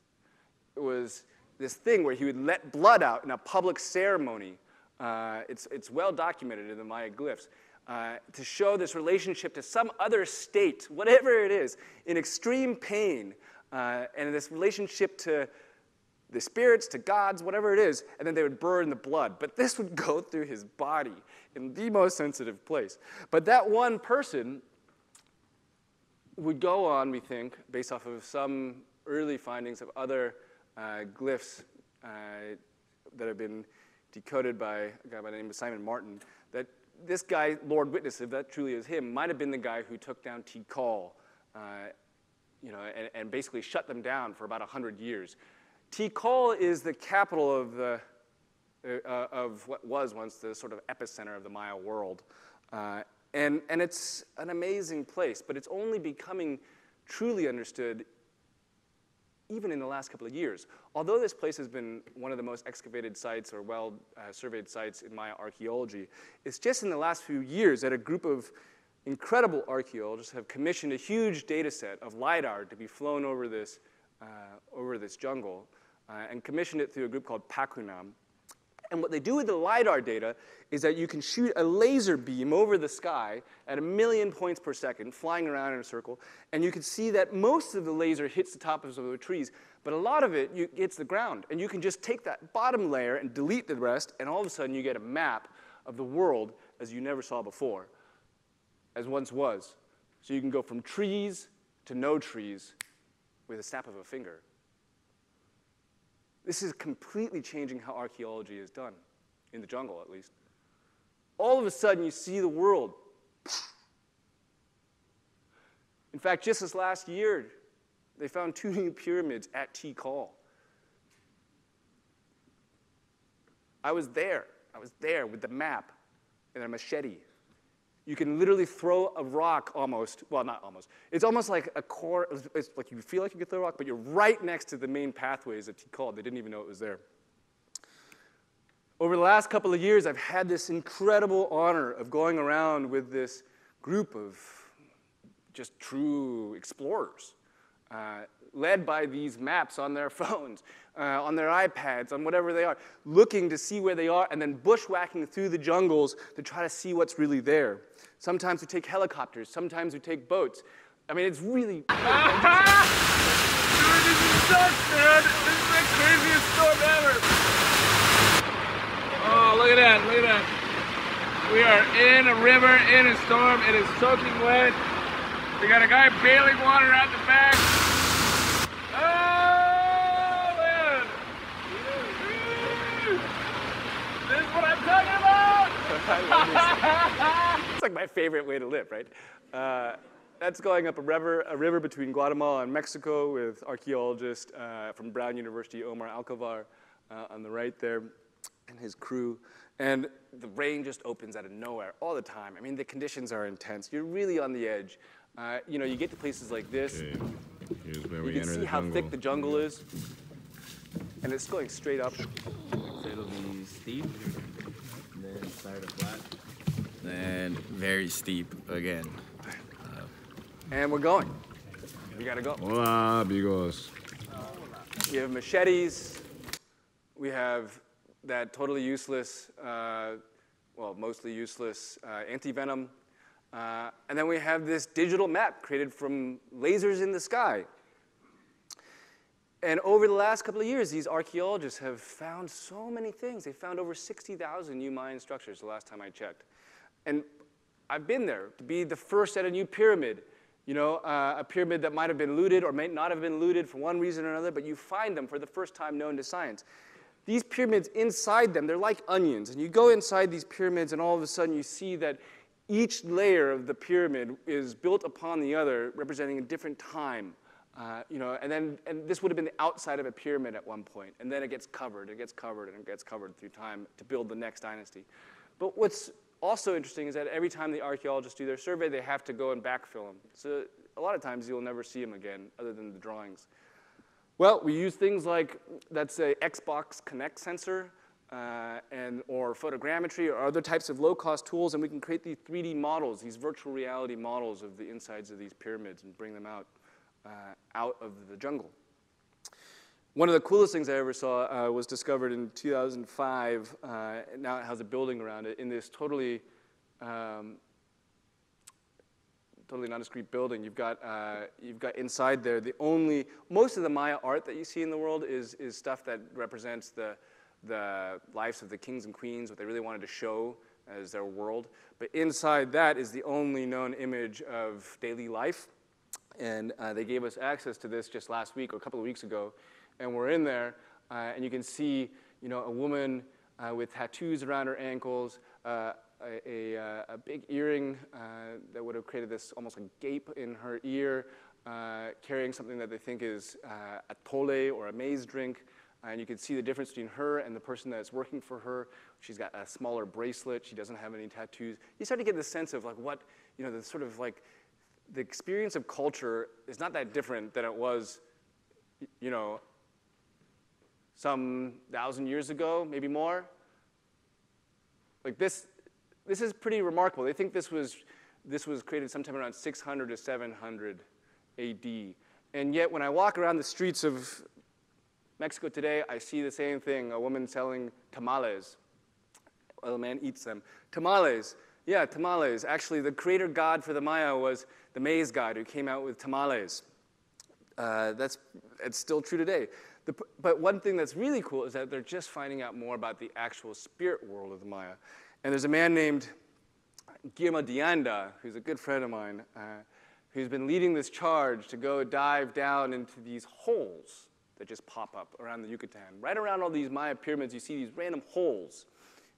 It was this thing where he would let blood out in a public ceremony. Uh, it's, it's well documented in the Maya glyphs. Uh, to show this relationship to some other state, whatever it is, in extreme pain, uh, and this relationship to the spirits, to gods, whatever it is, and then they would burn the blood. But this would go through his body in the most sensitive place. But that one person would go on, we think, based off of some early findings of other uh, glyphs uh, that have been decoded by a guy by the name of Simon Martin, that this guy, Lord Witness, if that truly is him, might have been the guy who took down Tikal, uh, you know, and, and, basically shut them down for about 100 years. Tikal is the capital of, the, uh, of what was once the sort of epicenter of the Maya world. Uh, and, and it's an amazing place, but it's only becoming truly understood even in the last couple of years. Although this place has been one of the most excavated sites or well uh, surveyed sites in Maya archaeology, it's just in the last few years that a group of incredible archaeologists have commissioned a huge data set of LIDAR to be flown over this, uh, over this jungle uh, and commissioned it through a group called PACUNAM. And what they do with the LiDAR data is that you can shoot a laser beam over the sky at a million points per second, flying around in a circle, and you can see that most of the laser hits the tops of the trees, but a lot of it hits the ground. And you can just take that bottom layer and delete the rest, and all of a sudden you get a map of the world as you never saw before, as once was. So you can go from trees to no trees with a snap of a finger. This is completely changing how archaeology is done, in the jungle at least. All of a sudden, you see the world. In fact, just this last year, they found two new pyramids at Tikal. I was there. I was there with the map and a machete. You can literally throw a rock almost, well, not almost. It's almost like a core, it's like you feel like you could throw a rock, but you're right next to the main pathways at Tikal. They didn't even know it was there. Over the last couple of years, I've had this incredible honor of going around with this group of just true explorers, uh, led by these maps on their phones, uh, on their iPads, on whatever they are, looking to see where they are, and then bushwhacking through the jungles to try to see what's really there. Sometimes we take helicopters, sometimes we take boats. I mean, it's really. Dude, this is sucks, man. This is the craziest storm ever. Oh, look at that, look at that. We are in a river, in a storm. It is soaking wet. We got a guy bailing water out the back. Oh, man. This is what I'm talking about. it's like my favorite way to live, right? Uh, that's going up a river, a river between Guatemala and Mexico with archaeologist uh, from Brown University, Omar Alcover, uh, on the right there and his crew. And the rain just opens out of nowhere all the time. I mean, the conditions are intense. You're really on the edge. Uh, you know, you get to places like this. Okay. Here's where you we can enter see how thick the jungle is. And it's going straight up. So it'll be steep, then start to flat, then very steep again. And we're going. We gotta go. Hola, amigos. We have machetes. We have that totally useless, uh, well, mostly useless uh, anti-venom. Uh, and then we have this digital map created from lasers in the sky. And over the last couple of years, these archaeologists have found so many things. They found over 60,000 new Mayan structures the last time I checked. And I've been there to be the first at a new pyramid. You know, uh, a pyramid that might have been looted or may not have been looted for one reason or another, but you find them for the first time known to science. These pyramids, inside them, they're like onions. And you go inside these pyramids, and all of a sudden you see that each layer of the pyramid is built upon the other, representing a different time. Uh, you know, and then and this would have been the outside of a pyramid at one point, and then it gets covered, it gets covered, and it gets covered through time to build the next dynasty. But what's also interesting is that every time the archaeologists do their survey, they have to go and backfill them. So a lot of times you'll never see them again, other than the drawings. Well, we use things like that's a Xbox Kinect sensor, uh, and or photogrammetry or other types of low-cost tools, and we can create these 3D models, these virtual reality models of the insides of these pyramids, and bring them out uh, out of the jungle. One of the coolest things I ever saw uh, was discovered in 2005. Uh, now it has a building around it in this totally, um, totally nondescript building. You've got, uh, you've got inside there the only, most of the Maya art that you see in the world is, is stuff that represents the, the lives of the kings and queens, what they really wanted to show as their world. But inside that is the only known image of daily life. And uh, they gave us access to this just last week or a couple of weeks ago. And we're in there, uh, and you can see, you know, a woman uh, with tattoos around her ankles, uh, a, a, a, big earring uh, that would have created this almost a gape in her ear, uh, carrying something that they think is atole or a maize drink. And you can see the difference between her and the person that's working for her. She's got a smaller bracelet. She doesn't have any tattoos. You start to get the sense of like what, you know, the sort of like the experience of culture is not that different than it was, you know, some thousand years ago, maybe more. Like this, this is pretty remarkable. They think this was, this was created sometime around 600 to 700 AD. And yet, when I walk around the streets of Mexico today, I see the same thing a woman selling tamales. Well, a man eats them. Tamales, yeah, tamales. Actually, the creator god for the Maya was the maize god who came out with tamales. Uh, that's it's still true today. The, but one thing that's really cool is that they're just finding out more about the actual spirit world of the Maya. And there's a man named Guillermo de Anda, who's a good friend of mine, uh, who's been leading this charge to go dive down into these holes that just pop up around the Yucatan. Right around all these Maya pyramids, you see these random holes.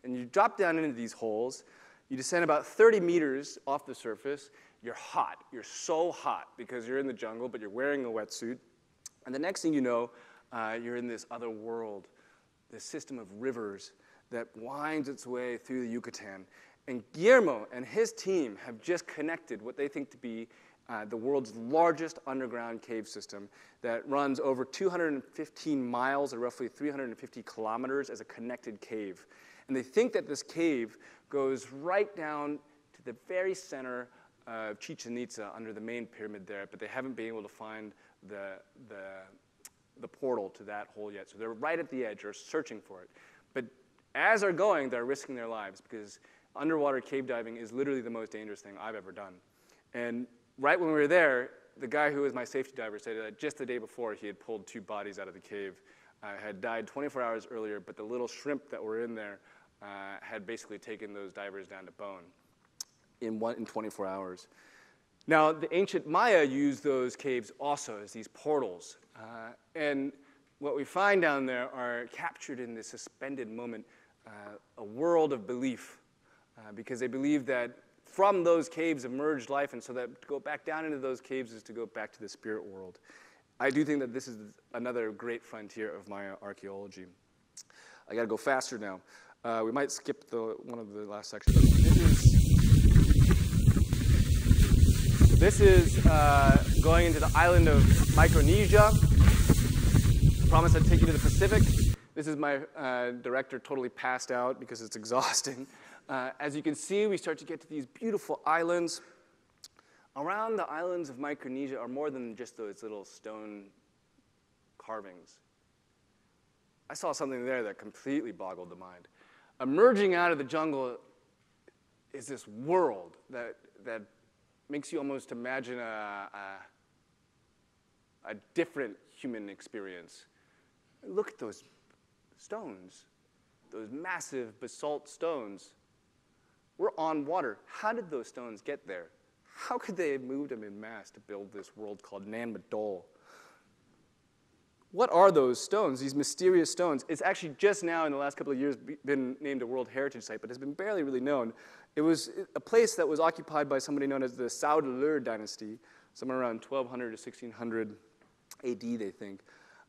And you drop down into these holes, you descend about 30 meters off the surface. You're hot. You're so hot because you're in the jungle, but you're wearing a wetsuit. And the next thing you know, uh, you're in this other world, this system of rivers that winds its way through the Yucatan. And Guillermo and his team have just connected what they think to be uh, the world's largest underground cave system that runs over 215 miles or roughly 350 kilometers as a connected cave. And they think that this cave goes right down to the very center of Chichen Itza under the main pyramid there, but they haven't been able to find the, the, the portal to that hole yet. So they're right at the edge, they're searching for it. But as they're going, they're risking their lives because underwater cave diving is literally the most dangerous thing I've ever done. And right when we were there, the guy who was my safety diver said that just the day before he had pulled two bodies out of the cave, uh, had died 24 hours earlier, but the little shrimp that were in there uh, had basically taken those divers down to bone in, one, in 24 hours. Now, the ancient Maya used those caves also as these portals. Uh, and what we find down there are captured in this suspended moment uh, a world of belief, uh, because they believe that from those caves emerged life, and so that to go back down into those caves is to go back to the spirit world. I do think that this is another great frontier of Maya archaeology. I got to go faster now. Uh, we might skip the one of the last sections. This is, this is uh, going into the island of Micronesia. I promise I'd take you to the Pacific. This is my uh, director totally passed out because it's exhausting. Uh, as you can see, we start to get to these beautiful islands. Around the islands of Micronesia are more than just those little stone carvings. I saw something there that completely boggled the mind. Emerging out of the jungle is this world that, that makes you almost imagine a, a, a different human experience. Look at those stones, those massive basalt stones. We're on water. How did those stones get there? How could they have moved them in mass to build this world called Nan Madol? What are those stones, these mysterious stones? It's actually just now in the last couple of years been named a World Heritage Site, but has been barely really known. It was a place that was occupied by somebody known as the Saudeleur dynasty, somewhere around 1200 to 1600 AD, they think.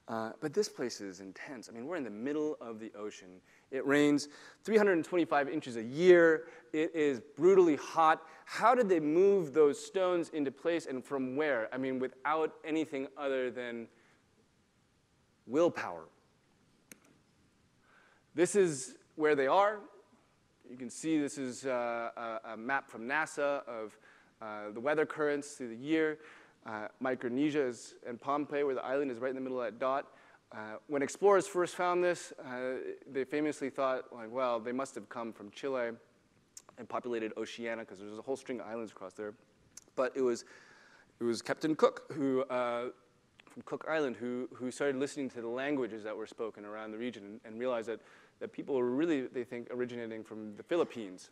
Uh, but this place is intense. I mean, we're in the middle of the ocean. It rains 325 inches a year. It is brutally hot. How did they move those stones into place and from where? I mean, without anything other than willpower. This is where they are. You can see this is uh, a, a, map from NASA of uh, the weather currents through the year. Uh, Micronesia is, and Pohnpei, where the island is right in the middle of that dot. Uh, when explorers first found this, uh, they famously thought, like, well, they must have come from Chile and populated Oceania because there's a whole string of islands across there. But it was, it was Captain Cook who from Cook Island who, who started listening to the languages that were spoken around the region and, and realized that, that people were really, they think, originating from the Philippines.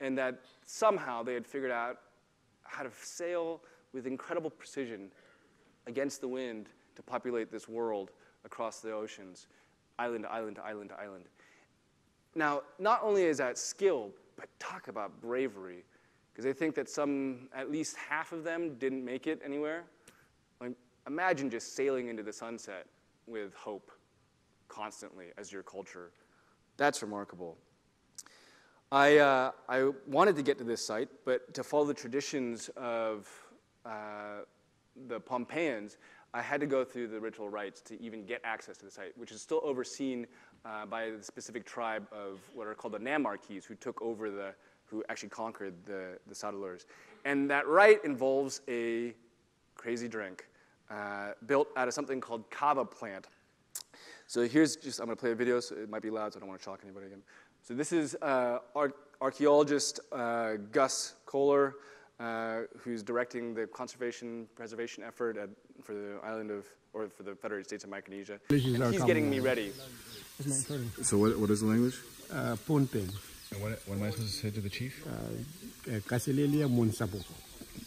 And that somehow they had figured out how to sail with incredible precision against the wind to populate this world across the oceans, island to island to island to island. Now, not only is that skill, but talk about bravery, because they think that some, at least half of them, didn't make it anywhere. Imagine just sailing into the sunset with hope constantly as your culture. That's remarkable. I, uh, I wanted to get to this site, but to follow the traditions of uh, the Pohnpeians, I had to go through the ritual rites to even get access to the site, which is still overseen uh, by the specific tribe of what are called the Nahnmwarkis, who took over the, who actually conquered the, the Saudeleurs. And that rite involves a crazy drink uh, built out of something called kava plant. So here's just, I'm gonna play a video, so it might be loud, so I don't wanna shock anybody again. So this is uh, ar archaeologist uh, Gus Kohler, uh, who's directing the conservation preservation effort at, for the island of, or for the Federated States of Micronesia. And he's getting me ready. So what, what is the language? Uh, Pohnpei. And what, what am I supposed to say to the chief? Uh, Kaselehlia Munsapoko.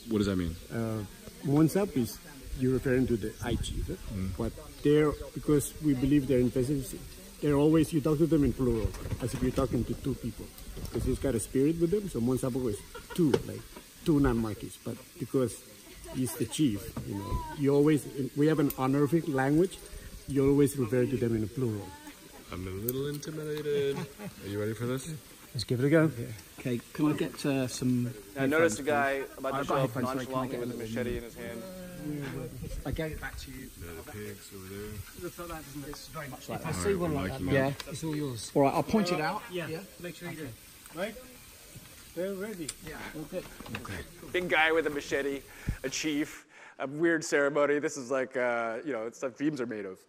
What does that mean? Uh, Munsap is you're referring to the eye chief. Eh? But they're, because we believe they're invasive, they're always, you talk to them in plural, as if you're talking to two people. Because he's got a spirit with them, so Monsapo is two, like two non-marquis. But because he's the chief, you know, you always, we have an honorific language, you always refer to them in a plural. I'm a little intimidated. Are you ready for this? Let's give it a go. Okay, can I get uh, some... I noticed a guy about to I've show got up headphones, sorry, can I nonchalantly with a a machete in his hand. I gave it back to you. The pigs over there. It's very much like I see one like that, Yeah. It's all yours. All right, I'll point it out. Yeah, make sure you do. Right? They're ready. Yeah. Okay. Big guy with a machete, a chief, a weird ceremony. This is like, uh, you know, it's stuff dreams are made of.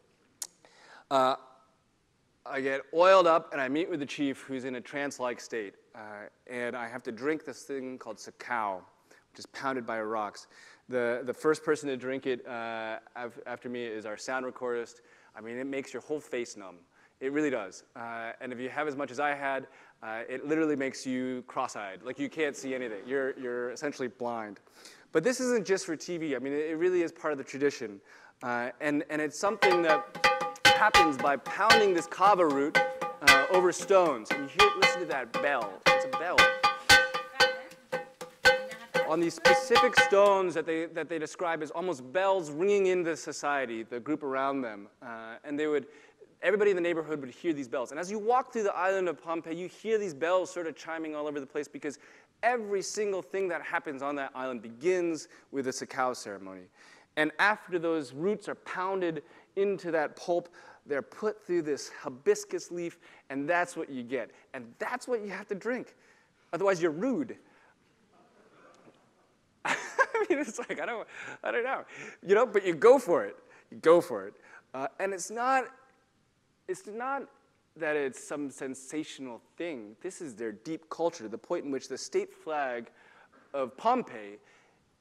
Uh, I get oiled up and I meet with the chief who's in a trance like state. Uh, and I have to drink this thing called sakau, which is pounded by rocks. The, the first person to drink it uh, af- after me is our sound recordist. I mean, it makes your whole face numb. It really does. Uh, and if you have as much as I had, uh, it literally makes you cross-eyed. Like you can't see anything. You're, you're essentially blind. But this isn't just for TV. I mean, it, it really is part of the tradition. Uh, and, and it's something that happens by pounding this kava root uh, over stones. And you hear, listen to that bell. It's a bell. On these specific stones that they, that they describe as almost bells ringing into society, the group around them. Uh, and they would, everybody in the neighborhood would hear these bells. And as you walk through the island of Pohnpei, you hear these bells sort of chiming all over the place because every single thing that happens on that island begins with a sakau ceremony. And after those roots are pounded into that pulp, they're put through this hibiscus leaf, and that's what you get. And that's what you have to drink. Otherwise, you're rude. I mean, it's like, I don't, I don't know. You know, but you go for it. You go for it. Uh, and it's not, it's not that it's some sensational thing. This is their deep culture, the point in which the state flag of Pohnpei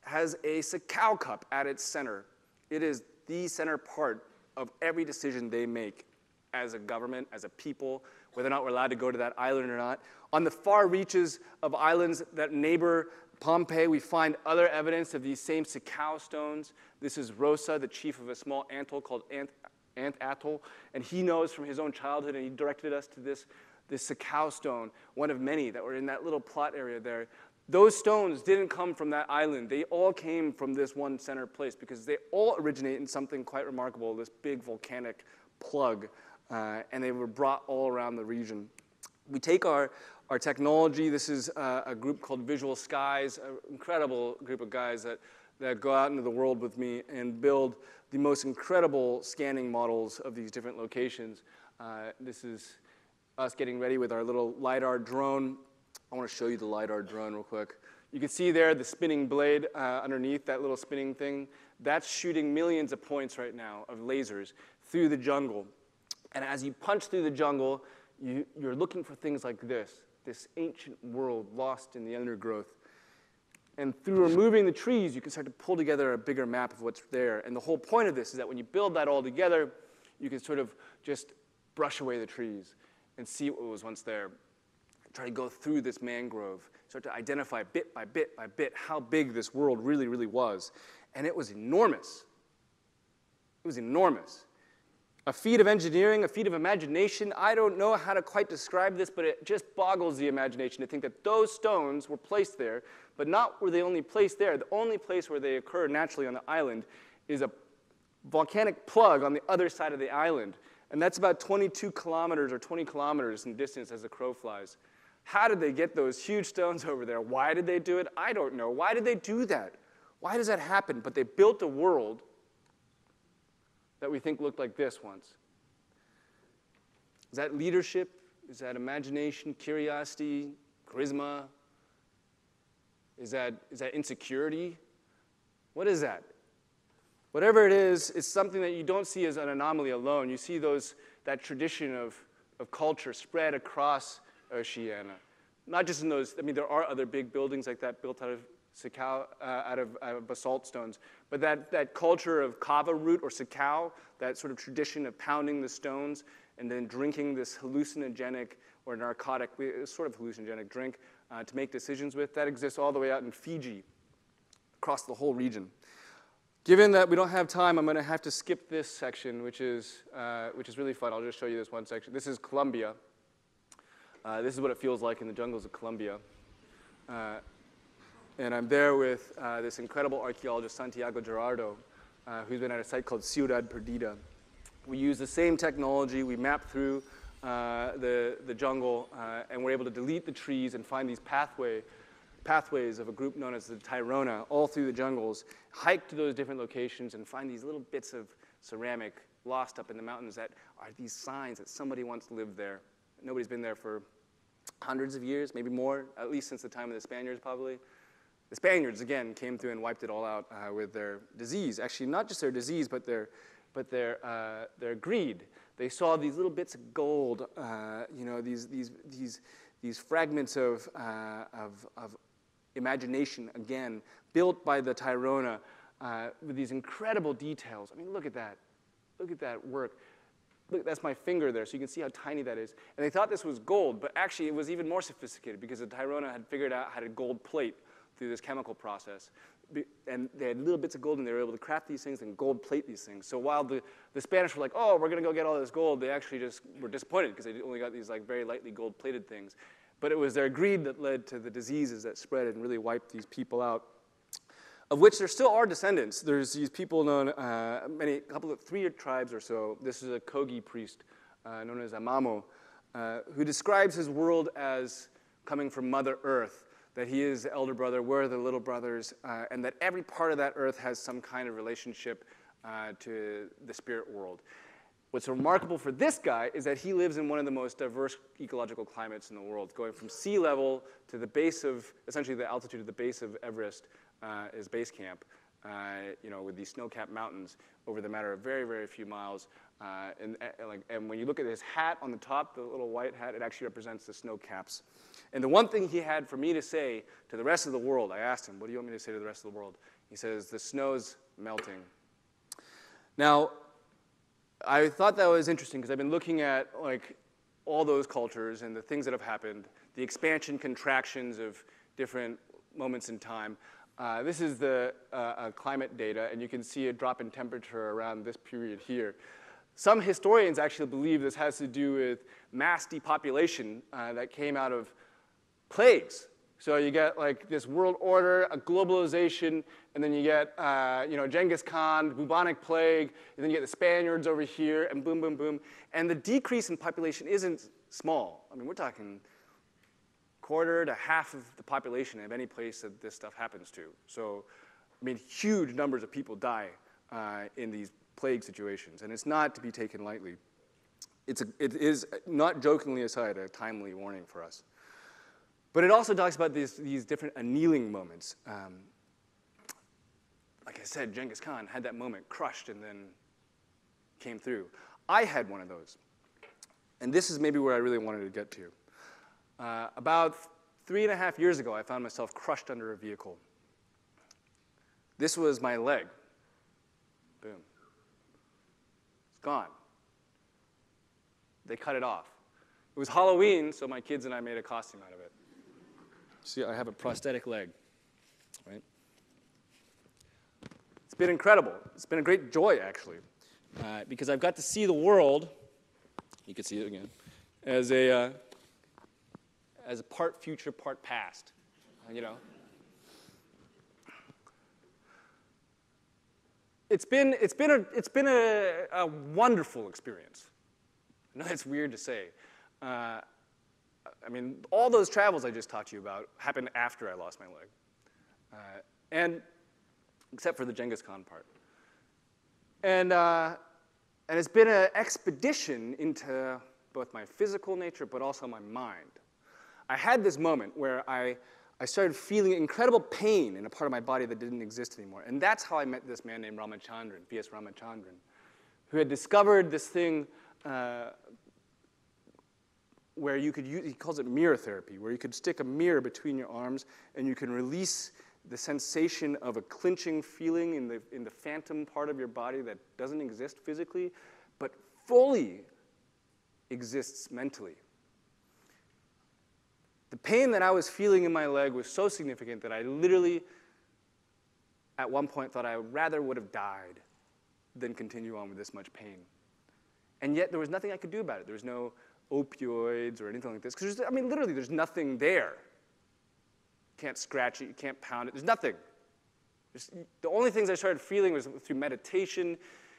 has a sakau cup at its center. It is the center part of every decision they make as a government, as a people, whether or not we're allowed to go to that island or not. On the far reaches of islands that neighbor Pohnpei, we find other evidence of these same sakau stones. This is Rosa, the chief of a small atoll called Ant, Ant Atoll, and he knows from his own childhood, and he directed us to this, this sakau stone, one of many that were in that little plot area there. Those stones didn't come from that island. They all came from this one center place because they all originate in something quite remarkable, this big volcanic plug, uh, and they were brought all around the region. We take our, our technology. This is uh, a group called Visual Skies, an incredible group of guys that, that go out into the world with me and build the most incredible scanning models of these different locations. Uh, this is us getting ready with our little LiDAR drone. I want to show you the LiDAR drone real quick. You can see there the spinning blade uh, underneath that little spinning thing. That's shooting millions of points right now of lasers through the jungle. And as you punch through the jungle, you, you're looking for things like this this ancient world lost in the undergrowth. And through removing the trees, you can start to pull together a bigger map of what's there. And the whole point of this is that when you build that all together, you can sort of just brush away the trees and see what was once there. Try to go through this mangrove, start to identify bit by bit by bit how big this world really, really was. And it was enormous. It was enormous a feat of engineering, a feat of imagination. I don't know how to quite describe this, but it just boggles the imagination to think that those stones were placed there, but not were they only placed there. The only place where they occur naturally on the island is a volcanic plug on the other side of the island. And that's about 22 kilometers or 20 kilometers in distance as the crow flies. How did they get those huge stones over there? Why did they do it? I don't know. Why did they do that? Why does that happen? But they built a world that we think looked like this once. Is that leadership? Is that imagination, curiosity, charisma? Is that, is that insecurity? What is that? Whatever it is, it's something that you don't see as an anomaly alone. You see those, that tradition of, of culture spread across Oceania. Not just in those, I mean, there are other big buildings like that built out of uh, out, of, out of basalt stones. But that, that culture of kava root or sakau, that sort of tradition of pounding the stones and then drinking this hallucinogenic or narcotic, sort of hallucinogenic drink uh, to make decisions with, that exists all the way out in Fiji, across the whole region. Given that we don't have time, I'm going to have to skip this section, which is, uh, which is really fun. I'll just show you this one section. This is Colombia. Uh, this is what it feels like in the jungles of Colombia. Uh, and I'm there with uh, this incredible archaeologist, Santiago Giraldo, uh, who's been at a site called Ciudad Perdida. We use the same technology. We map through uh, the, the jungle, uh, and we're able to delete the trees and find these pathway, pathways of a group known as the Tairona all through the jungles, hike to those different locations, and find these little bits of ceramic lost up in the mountains that are these signs that somebody once lived there. Nobody's been there for hundreds of years, maybe more, at least since the time of the Spaniards, probably. The Spaniards, again, came through and wiped it all out uh, with their disease. Actually, not just their disease, but their, but their, uh, their greed. They saw these little bits of gold, uh, you know, these, these, these, these fragments of, uh, of, of imagination, again, built by the Tairona uh, with these incredible details. I mean, look at that. Look at that work. Look, that's my finger there, so you can see how tiny that is. And they thought this was gold, but actually it was even more sophisticated because the Tairona had figured out how to gold plate through this chemical process. And they had little bits of gold, and they were able to craft these things and gold plate these things. So while the, the Spanish were like, oh, we're going to go get all this gold, they actually just were disappointed because they only got these like very lightly gold plated things. But it was their greed that led to the diseases that spread and really wiped these people out of which there still are descendants. There's these people known, uh, many, a couple of three tribes or so. This is a Kogi priest uh, known as Amamo, uh, who describes his world as coming from Mother Earth, that he is the elder brother, we're the little brothers, uh, and that every part of that earth has some kind of relationship uh, to the spirit world. What's remarkable for this guy is that he lives in one of the most diverse ecological climates in the world, going from sea level to the base of, essentially the altitude of the base of Everest, uh, is base camp, uh, you know, with these snow-capped mountains over the matter of very, very few miles. Uh, and, and, like, and when you look at his hat on the top, the little white hat, it actually represents the snow caps. And the one thing he had for me to say to the rest of the world, I asked him, what do you want me to say to the rest of the world? He says, the snow's melting. Now, I thought that was interesting because I've been looking at like all those cultures and the things that have happened, the expansion, contractions of different moments in time. Uh, this is the uh, uh, climate data, and you can see a drop in temperature around this period here. Some historians actually believe this has to do with mass depopulation uh, that came out of plagues. So you get like this world order, a globalization, and then you get uh, you know Genghis Khan, bubonic plague, and then you get the Spaniards over here, and boom, boom, boom. And the decrease in population isn't small. I mean, we're talking quarter to half of the population of any place that this stuff happens to. So, I mean, huge numbers of people die uh, in these plague situations, and it's not to be taken lightly. It's a, it is, not jokingly aside, a timely warning for us. But it also talks about these, these different annealing moments. Um, like I said, Genghis Khan had that moment crushed and then came through. I had one of those. And this is maybe where I really wanted to get to. Uh, about three and a half years ago, I found myself crushed under a vehicle. This was my leg. Boom. It's gone. They cut it off. It was Halloween, so my kids and I made a costume out of it. See, I have a prosthetic leg, right? It's been incredible. It's been a great joy, actually, uh, because I've got to see the world, you can see it again, as a, uh, as a part future, part past, you know? It's been, it's been, a, it's been a, a wonderful experience. I know it's weird to say. Uh, I mean, all those travels I just talked to you about happened after I lost my leg. Uh, and except for the Genghis Khan part. And, uh, and it's been an expedition into both my physical nature but also my mind. I had this moment where I, I started feeling incredible pain in a part of my body that didn't exist anymore. And that's how I met this man named Ramachandran, V.S. Ramachandran, who had discovered this thing uh, where you could use, he calls it mirror therapy, where you could stick a mirror between your arms and you can release the sensation of a clinching feeling in the, in the phantom part of your body that doesn't exist physically, but fully exists mentally. The pain that I was feeling in my leg was so significant that I literally at one point thought I rather would have died than continue on with this much pain. And yet there was nothing I could do about it. There was no opioids or anything like this. Because, I mean, literally, there's nothing there. You can't scratch it, you can't pound it, there's nothing. The only things I started feeling was through meditation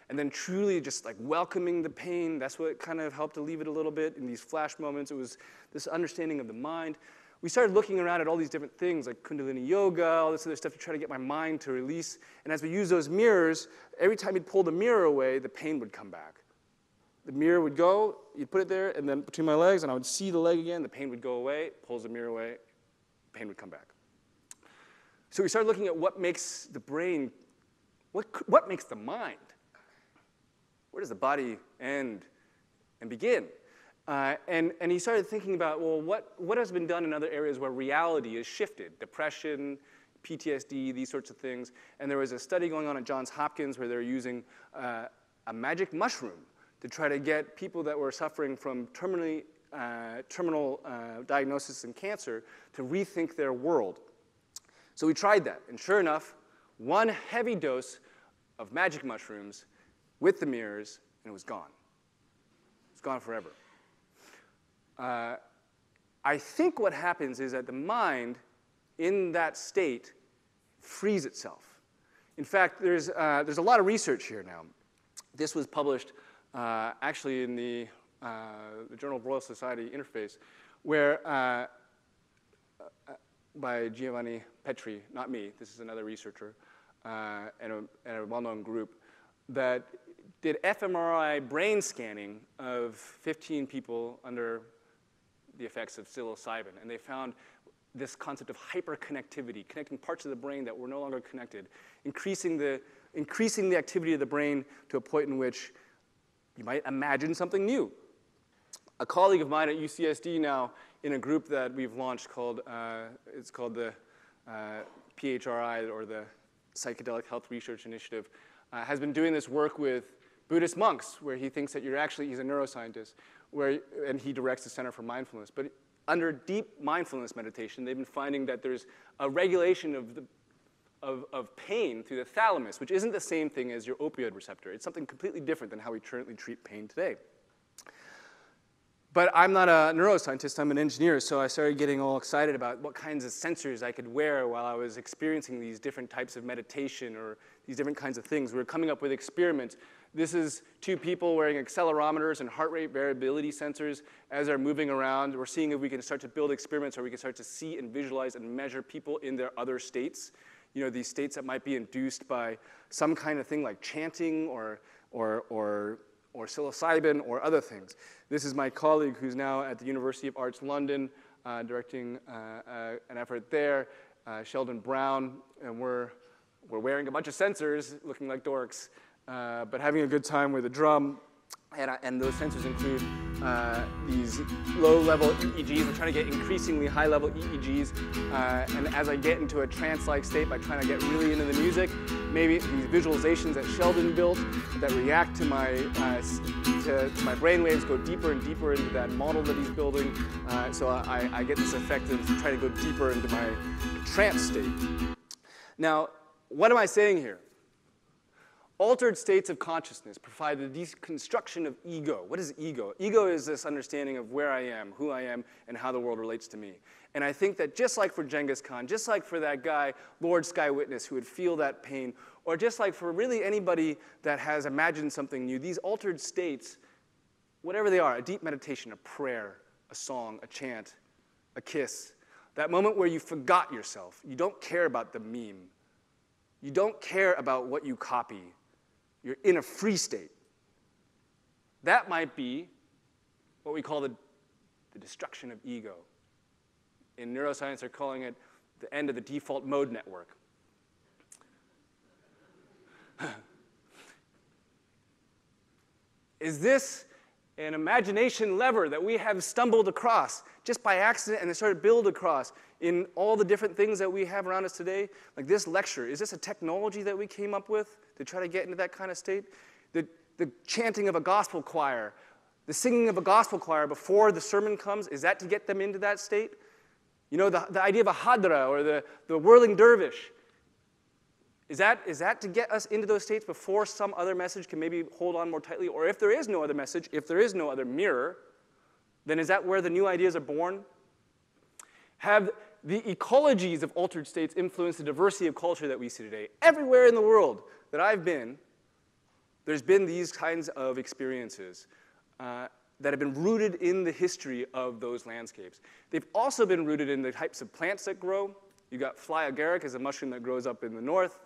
and then truly just like welcoming the pain. That's what kind of helped alleviate it a little bit in these flash moments. It was this understanding of the mind. We started looking around at all these different things like Kundalini Yoga, all this other stuff to try to get my mind to release. And as we used those mirrors, every time you'd pull the mirror away, the pain would come back. The mirror would go, you'd put it there, and then between my legs, and I would see the leg again, the pain would go away, pulls the mirror away, pain would come back. So we started looking at what makes the brain, what, what makes the mind? Where does the body end and begin? Uh, and, and he started thinking about, well, what, what has been done in other areas where reality is shifted? Depression, PTSD, these sorts of things. And there was a study going on at Johns Hopkins where they're using uh, a magic mushroom to try to get people that were suffering from terminally, uh, terminal uh, diagnosis and cancer to rethink their world. So we tried that. And sure enough, one heavy dose of magic mushrooms with the mirrors, and it was gone. It's gone forever. Uh, I think what happens is that the mind in that state frees itself. In fact, there's, uh, there's a lot of research here now. This was published uh, actually in the, uh, the Journal of Royal Society Interface, where uh, uh, by Giovanni Petri, not me, this is another researcher, and a, and a well-known group, that did fMRI brain scanning of 15 people under the effects of psilocybin. And they found this concept of hyperconnectivity, connecting parts of the brain that were no longer connected, increasing the, increasing the activity of the brain to a point in which you might imagine something new. A colleague of mine at UCSD now, in a group that we've launched called, uh, it's called the uh, PHRI, or the Psychedelic Health Research Initiative, uh, has been doing this work with Buddhist monks, where he thinks that you're actually, he's a neuroscientist, where, and he directs the Center for Mindfulness. But under deep mindfulness meditation, they've been finding that there's a regulation of, the, of, of pain through the thalamus, which isn't the same thing as your opioid receptor. It's something completely different than how we currently treat pain today. But I'm not a neuroscientist, I'm an engineer, so I started getting all excited about what kinds of sensors I could wear while I was experiencing these different types of meditation or these different kinds of things. We were coming up with experiments. This is two people wearing accelerometers and heart rate variability sensors as they're moving around. We're seeing if we can start to build experiments where we can start to see and visualize and measure people in their other states. You know, these states that might be induced by some kind of thing like chanting or, or, or or psilocybin or other things. This is my colleague who's now at the University of Arts London uh, directing uh, uh, an effort there, uh, Sheldon Brown, and we're, we're wearing a bunch of sensors looking like dorks, uh, but having a good time with a drum and, and those sensors include uh, these low-level EEGs. We're trying to get increasingly high-level EEGs. Uh, and as I get into a trance-like state by trying to get really into the music, maybe these visualizations that Sheldon built that react to my, uh, to, to, my brain waves go deeper and deeper into that model that he's building. Uh, so I, I get this effect of trying to go deeper into my trance state. Now, what am I saying here? Altered states of consciousness provide the deconstruction of ego. What is ego? Ego is this understanding of where I am, who I am, and how the world relates to me. And I think that just like for Genghis Khan, just like for that guy, Lord Sky Witness, who would feel that pain, or just like for really anybody that has imagined something new, these altered states, whatever they are, a deep meditation, a prayer, a song, a chant, a kiss, that moment where you forgot yourself, you don't care about the meme, you don't care about what you copy, you're in a free state. That might be what we call the, the destruction of ego. In neuroscience, they're calling it the end of the default mode network. Is this an imagination lever that we have stumbled across just by accident and then started build across in all the different things that we have around us today? Like this lecture, is this a technology that we came up with? to try to get into that kind of state. The, the chanting of a gospel choir, the singing of a gospel choir before the sermon comes, is that to get them into that state? You know, the, the idea of a hadra or the, the whirling dervish. Is that, is that to get us into those states before some other message can maybe hold on more tightly? Or if there is no other message, if there is no other mirror, then is that where the new ideas are born? Have the ecologies of altered states influenced the diversity of culture that we see today? Everywhere in the world that I've been, there's been these kinds of experiences uh, that have been rooted in the history of those landscapes. They've also been rooted in the types of plants that grow. You've got fly agaric as a mushroom that grows up in the north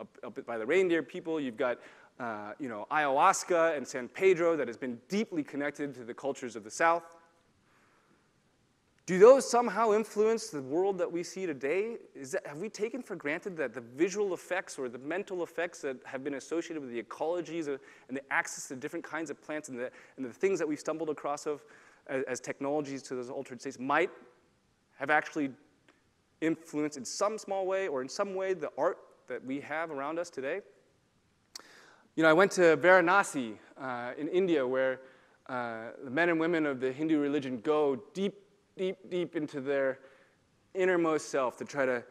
up, up by the reindeer people. You've got uh, you know, ayahuasca and San Pedro that has been deeply connected to the cultures of the South. Do those somehow influence the world that we see today? Is that, have we taken for granted that the visual effects or the mental effects that have been associated with the ecologies and the access to different kinds of plants and the, and the things that we've stumbled across of as, as technologies to those altered states might have actually influenced in some small way or in some way the art that we have around us today. You know, I went to Varanasi uh, in India, where uh, the men and women of the Hindu religion go deep, deep, deep into their innermost self to try to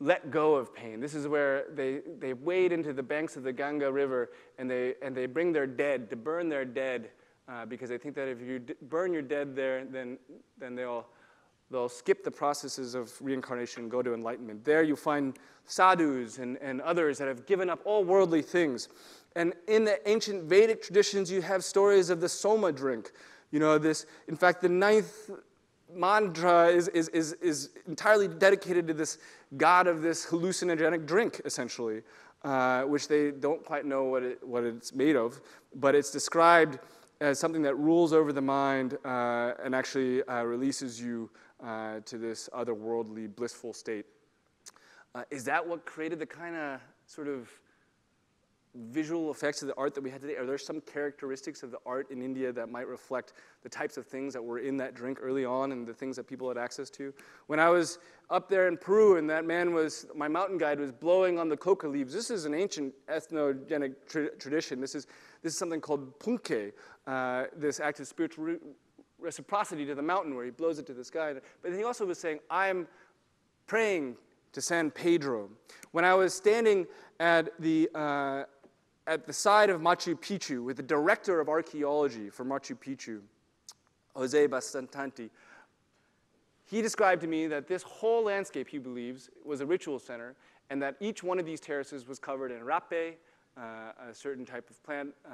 let go of pain. This is where they, they wade into the banks of the Ganga River and they, and they bring their dead to burn their dead uh, because they think that if you d- burn your dead there, then, then they'll They'll skip the processes of reincarnation and go to enlightenment. There you find sadhus and, and others that have given up all worldly things. And in the ancient Vedic traditions, you have stories of the soma drink. You know, this, in fact, the ninth mantra is, is, is, is entirely dedicated to this god of this hallucinogenic drink, essentially, uh, which they don't quite know what, it, what it's made of. But it's described as something that rules over the mind uh, and actually uh, releases you uh, to this otherworldly, blissful state. Uh, is that what created the kind of sort of visual effects of the art that we had today? Are there some characteristics of the art in India that might reflect the types of things that were in that drink early on and the things that people had access to? When I was up there in Peru and that man was, my mountain guide was blowing on the coca leaves, this is an ancient entheogenic tra- tradition. This is, this is something called punke, uh, this act of spiritual reciprocity to the mountain where he blows it to the sky. But he also was saying, I'm praying to San Pedro. When I was standing at the, uh, at the side of Machu Picchu with the director of archaeology for Machu Picchu, Jose Bastantanti, he described to me that this whole landscape, he believes, was a ritual center, and that each one of these terraces was covered in rapé, uh, a certain type of plant uh,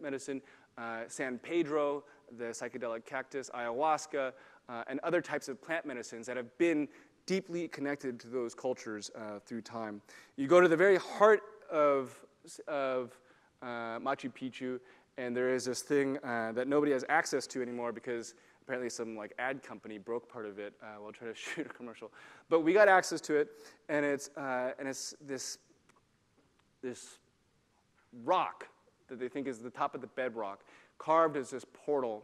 medicine, uh, San Pedro, the psychedelic cactus, ayahuasca, uh, and other types of plant medicines that have been deeply connected to those cultures uh, through time. You go to the very heart of, of uh, Machu Picchu, and there is this thing uh, that nobody has access to anymore because apparently some like ad company broke part of it uh, while trying to shoot a commercial. But we got access to it, and it's, uh, and it's this, this rock that they think is the top of the bedrock carved as this portal,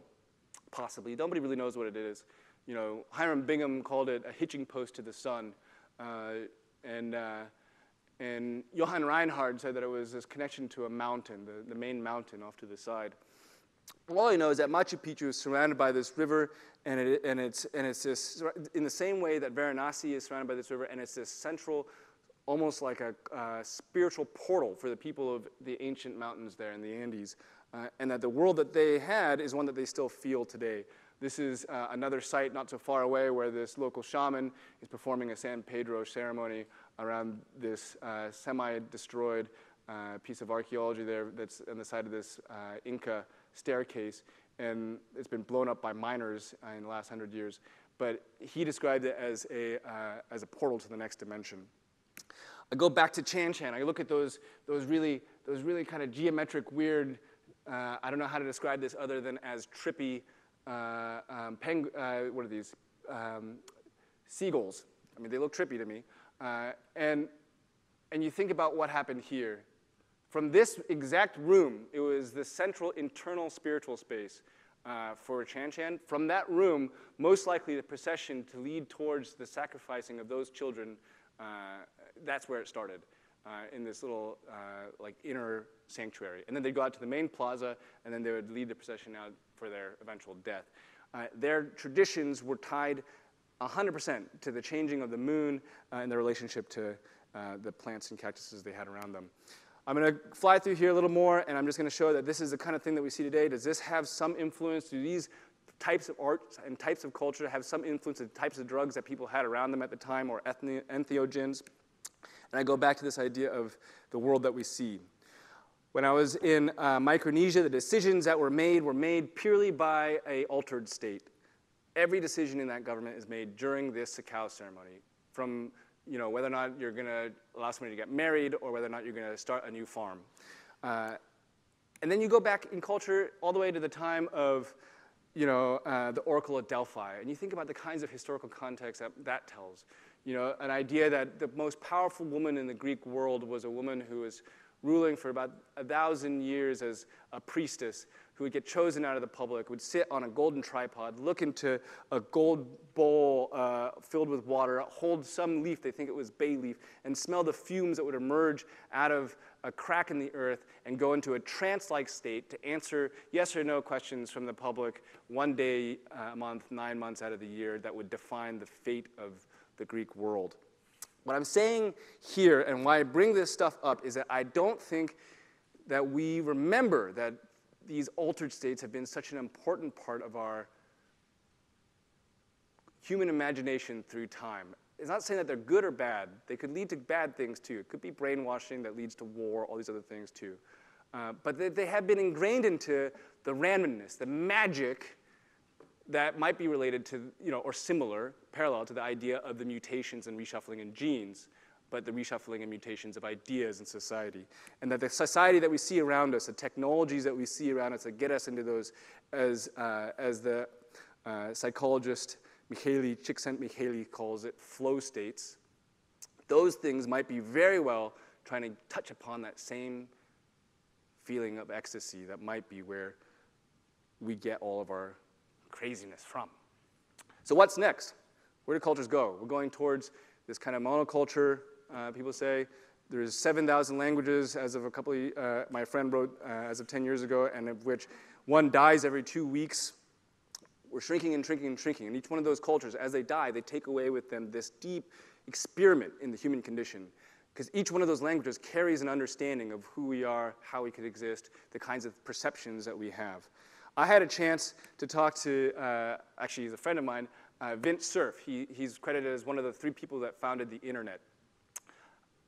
possibly. Nobody really knows what it is. You know, Hiram Bingham called it a hitching post to the sun. Uh, and, uh, and Johan Reinhard said that it was this connection to a mountain, the, the main mountain off to the side. All I know is that Machu Picchu is surrounded by this river, and, it, and, it's, and it's this, in the same way that Varanasi is surrounded by this river, and it's this central, almost like a uh, spiritual portal for the people of the ancient mountains there in the Andes uh, and that the world that they had is one that they still feel today. This is uh, another site not so far away where this local shaman is performing a San Pedro ceremony around this uh, semi destroyed uh, piece of archaeology there that's on the side of this uh, Inca staircase. And it's been blown up by miners uh, in the last hundred years. But he described it as a, as a portal to the next dimension. I go back to Chan Chan. I look at those, those really, those really kind of geometric, weird uh, I don't know how to describe this other than as trippy, uh, um, peng- uh, what are these? Um, seagulls. I mean, they look trippy to me. Uh, and, and you think about what happened here. From this exact room, it was the central internal spiritual space uh, for Chan Chan. From that room, most likely the procession to lead towards the sacrificing of those children, uh, that's where it started in this little uh, like inner sanctuary. And then they'd go out to the main plaza, and then they would lead the procession out for their eventual death. Uh, their traditions were tied 100% to the changing of the moon uh, and their relationship to uh, the plants and cactuses they had around them. I'm going to fly through here a little more, and I'm just going to show that this is the kind of thing that we see today. Does this have some influence? Do these types of arts and types of culture have some influence of the types of drugs that people had around them at the time or entheogens? And I go back to this idea of the world that we see. When I was in uh, Micronesia, the decisions that were made were made purely by a altered state. Every decision in that government is made during this Sakau ceremony, from you know, whether or not you're going to allow somebody to get married or whether or not you're going to start a new farm. Uh, and then you go back in culture all the way to the time of you know, uh, the Oracle at Delphi, and you think about the kinds of historical context that that tells. You know, an idea that the most powerful woman in the Greek world was a woman who was ruling for about a thousand years as a priestess who would get chosen out of the public, would sit on a golden tripod, look into a gold bowl uh, filled with water, hold some leaf, they think it was bay leaf, and smell the fumes that would emerge out of a crack in the earth and go into a trance like state to answer yes or no questions from the public one day uh, a month, nine months out of the year that would define the fate of the Greek world. What I'm saying here and why I bring this stuff up is that I don't think that we remember that these altered states have been such an important part of our human imagination through time. It's not saying that they're good or bad. They could lead to bad things too. It could be brainwashing that leads to war, all these other things too. Uh, but they, they have been ingrained into the randomness, the magic that might be related to, you know, or similar, parallel to the idea of the mutations and reshuffling in genes but the reshuffling and mutations of ideas in society. And that the society that we see around us, the technologies that we see around us that get us into those, as, uh, as the uh, psychologist Mihaly Csikszentmihalyi calls it, flow states, those things might be very well trying to touch upon that same feeling of ecstasy that might be where we get all of our craziness from. So what's next? Where do cultures go? We're going towards this kind of monoculture uh, people say. There's 7,000 languages as of a couple of, uh, my friend wrote uh, as of 10 years ago, and of which one dies every two weeks. We're shrinking and shrinking and shrinking. And each one of those cultures, as they die, they take away with them this deep experiment in the human condition. Because each one of those languages carries an understanding of who we are, how we could exist, the kinds of perceptions that we have. I had a chance to talk to, uh, actually, he's a friend of mine, uh, Vint Cerf. He, he's credited as one of the three people that founded the internet.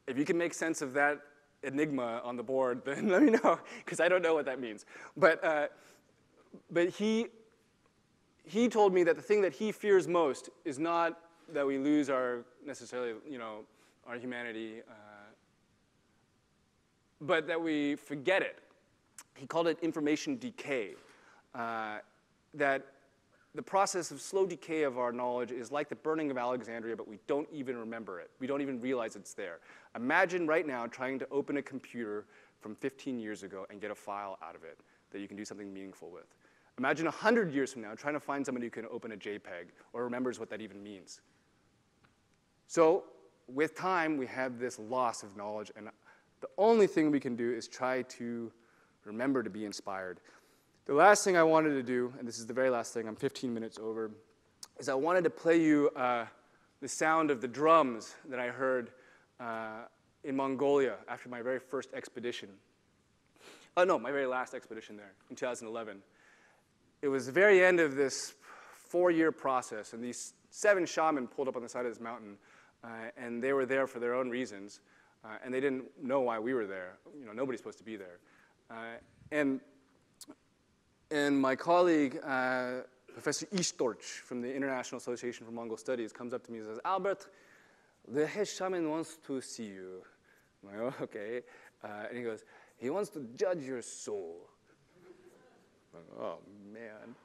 If you can make sense of that enigma on the board, then let me know, because I don't know what that means. But, uh, but he, he told me that the thing that he fears most is not that we lose our necessarily, you know, our humanity, uh, but that we forget it. He called it information decay. Uh, that the process of slow decay of our knowledge is like the burning of Alexandria, but we don't even remember it. We don't even realize it's there. Imagine right now trying to open a computer from 15 years ago and get a file out of it that you can do something meaningful with. Imagine 100 years from now trying to find somebody who can open a JPEG or remembers what that even means. So, with time, we have this loss of knowledge, and the only thing we can do is try to remember to be inspired. The last thing I wanted to do, and this is the very last thing, I'm 15 minutes over, is I wanted to play you uh, the sound of the drums that I heard uh, in Mongolia after my very first expedition. Oh, no, my very last expedition there in 2011. It was the very end of this four year process, and these seven shaman pulled up on the side of this mountain, uh, and they were there for their own reasons, uh, and they didn't know why we were there. You know, nobody's supposed to be there. Uh, and and my colleague, uh, Professor Ishtorch from the International Association for Mongol Studies, comes up to me and says, Albert, the head shaman wants to see you. I'm like, oh, okay. Uh, and he goes, he wants to judge your soul. Like, oh, man.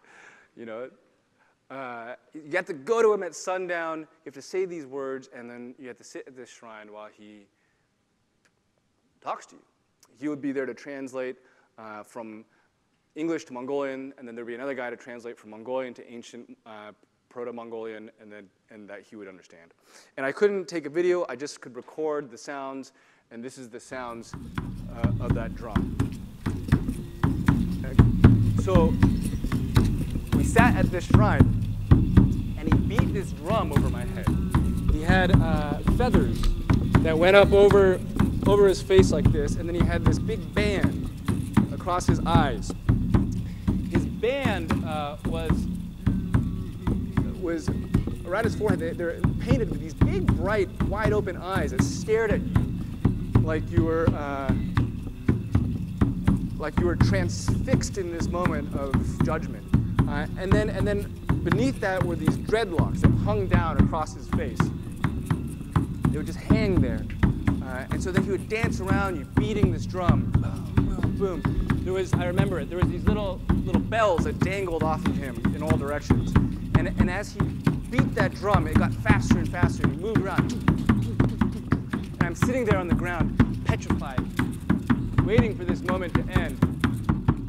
You know, uh, you have to go to him at sundown, you have to say these words, and then you have to sit at this shrine while he talks to you. He would be there to translate uh, from English to Mongolian, and then there'd be another guy to translate from Mongolian to ancient uh, Proto-Mongolian, and then and that he would understand. And I couldn't take a video; I just could record the sounds, and this is the sounds uh, of that drum. So we sat at this shrine, and he beat this drum over my head. He had uh, feathers that went up over, over his face like this, and then he had this big band across his eyes. Band uh, was, was around his forehead. They, they're painted with these big, bright, wide open eyes that stared at you like you were. Uh, like you were transfixed in this moment of judgment. Uh, and, then, and then beneath that were these dreadlocks that hung down across his face. They would just hang there. Uh, and so then he would dance around you, beating this drum. Boom, boom, boom. There was, I remember it, there was these little, little bells that dangled off of him in all directions. And, and as he beat that drum, it got faster and faster, and he moved around. And I'm sitting there on the ground, petrified, waiting for this moment to end.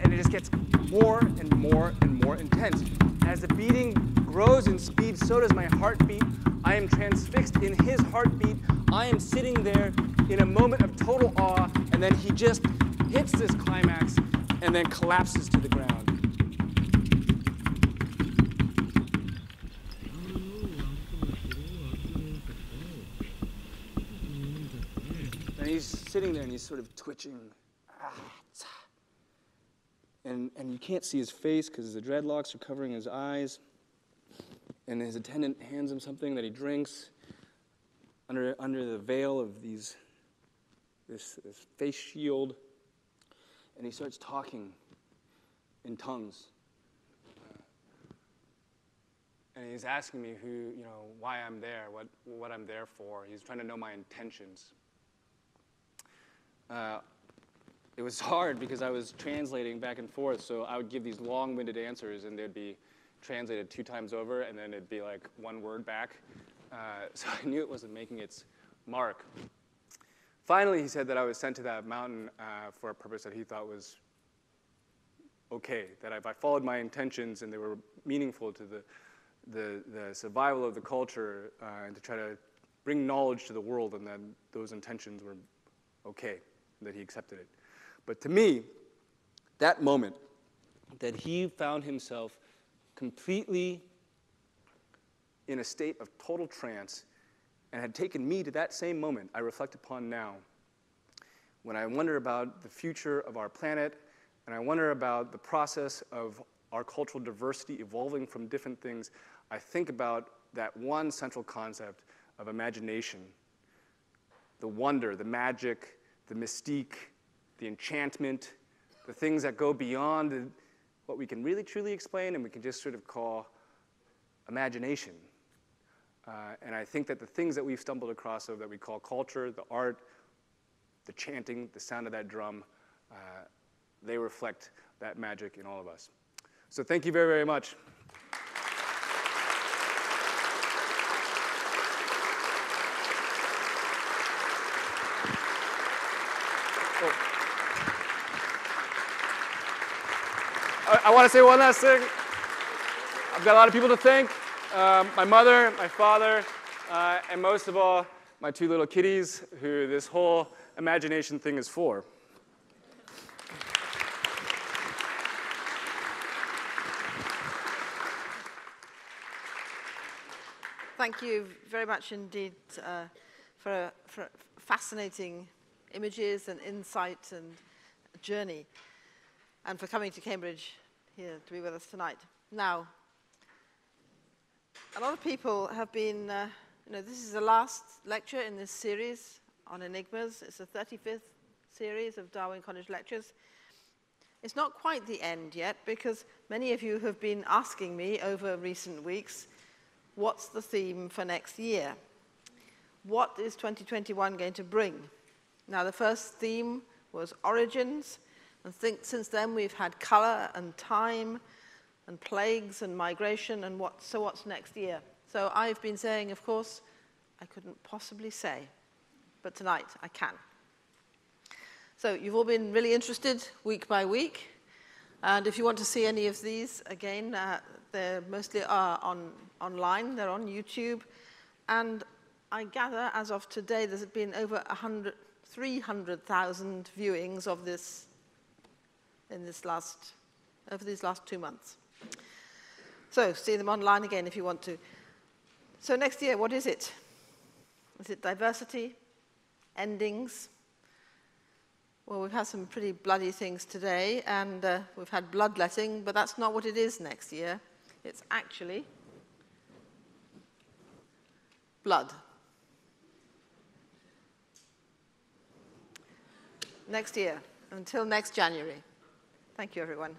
And it just gets more and more and more intense. As the beating grows in speed, so does my heartbeat. I am transfixed in his heartbeat. I am sitting there in a moment of total awe, and then he just hits this climax and then collapses to the ground. And he's sitting there and he's sort of twitching. Ah, and, and you can't see his face because the dreadlocks are covering his eyes. And his attendant hands him something that he drinks under, under the veil of these, this, this face shield. And he starts talking in tongues. And he's asking me who, you know, why I'm there, what, what I'm there for. He's trying to know my intentions. Uh, it was hard because I was translating back and forth, so I would give these long-winded answers, and they'd be translated two times over, and then it'd be like one word back. Uh, so I knew it wasn't making its mark. Finally, he said that I was sent to that mountain uh, for a purpose that he thought was okay, that if I followed my intentions and they were meaningful to the, the, the survival of the culture, uh, and to try to bring knowledge to the world, and that those intentions were okay, that he accepted it. But to me, that moment that he found himself completely in a state of total trance and had taken me to that same moment I reflect upon now. When I wonder about the future of our planet and I wonder about the process of our cultural diversity evolving from different things, I think about that one central concept of imagination the wonder, the magic, the mystique, the enchantment, the things that go beyond what we can really truly explain and we can just sort of call imagination. Uh, and I think that the things that we've stumbled across of that we call culture, the art, the chanting, the sound of that drum, uh, they reflect that magic in all of us. So thank you very, very much. I, I want to say one last thing. I've got a lot of people to thank um, my mother, my father, uh, and most of all, my two little kitties, who this whole imagination thing is for. Thank you very much indeed uh, for, for fascinating images and insight and journey, and for coming to Cambridge here to be with us tonight. Now, a lot of people have been, uh, you know, this is the last lecture in this series on enigmas. It's the 35th series of Darwin College lectures. It's not quite the end yet because many of you have been asking me over recent weeks, what's the theme for next year? What is 2021 going to bring? Now, the first theme was origins, and think, since then we've had color and time and plagues and migration, and what, so what's next year? So I've been saying, of course, I couldn't possibly say, but tonight I can. So you've all been really interested week by week, and if you want to see any of these, again, uh, they're mostly uh, on, online, they're on YouTube, and I gather as of today there's been over 300,000 viewings of this in this last, over these last two months. So see them online again if you want to. So next year, what is it? Is it diversity? endings. Well, we've had some pretty bloody things today, and uh, we've had bloodletting, but that's not what it is next year. It's actually blood. Next year, until next January. Thank you, everyone.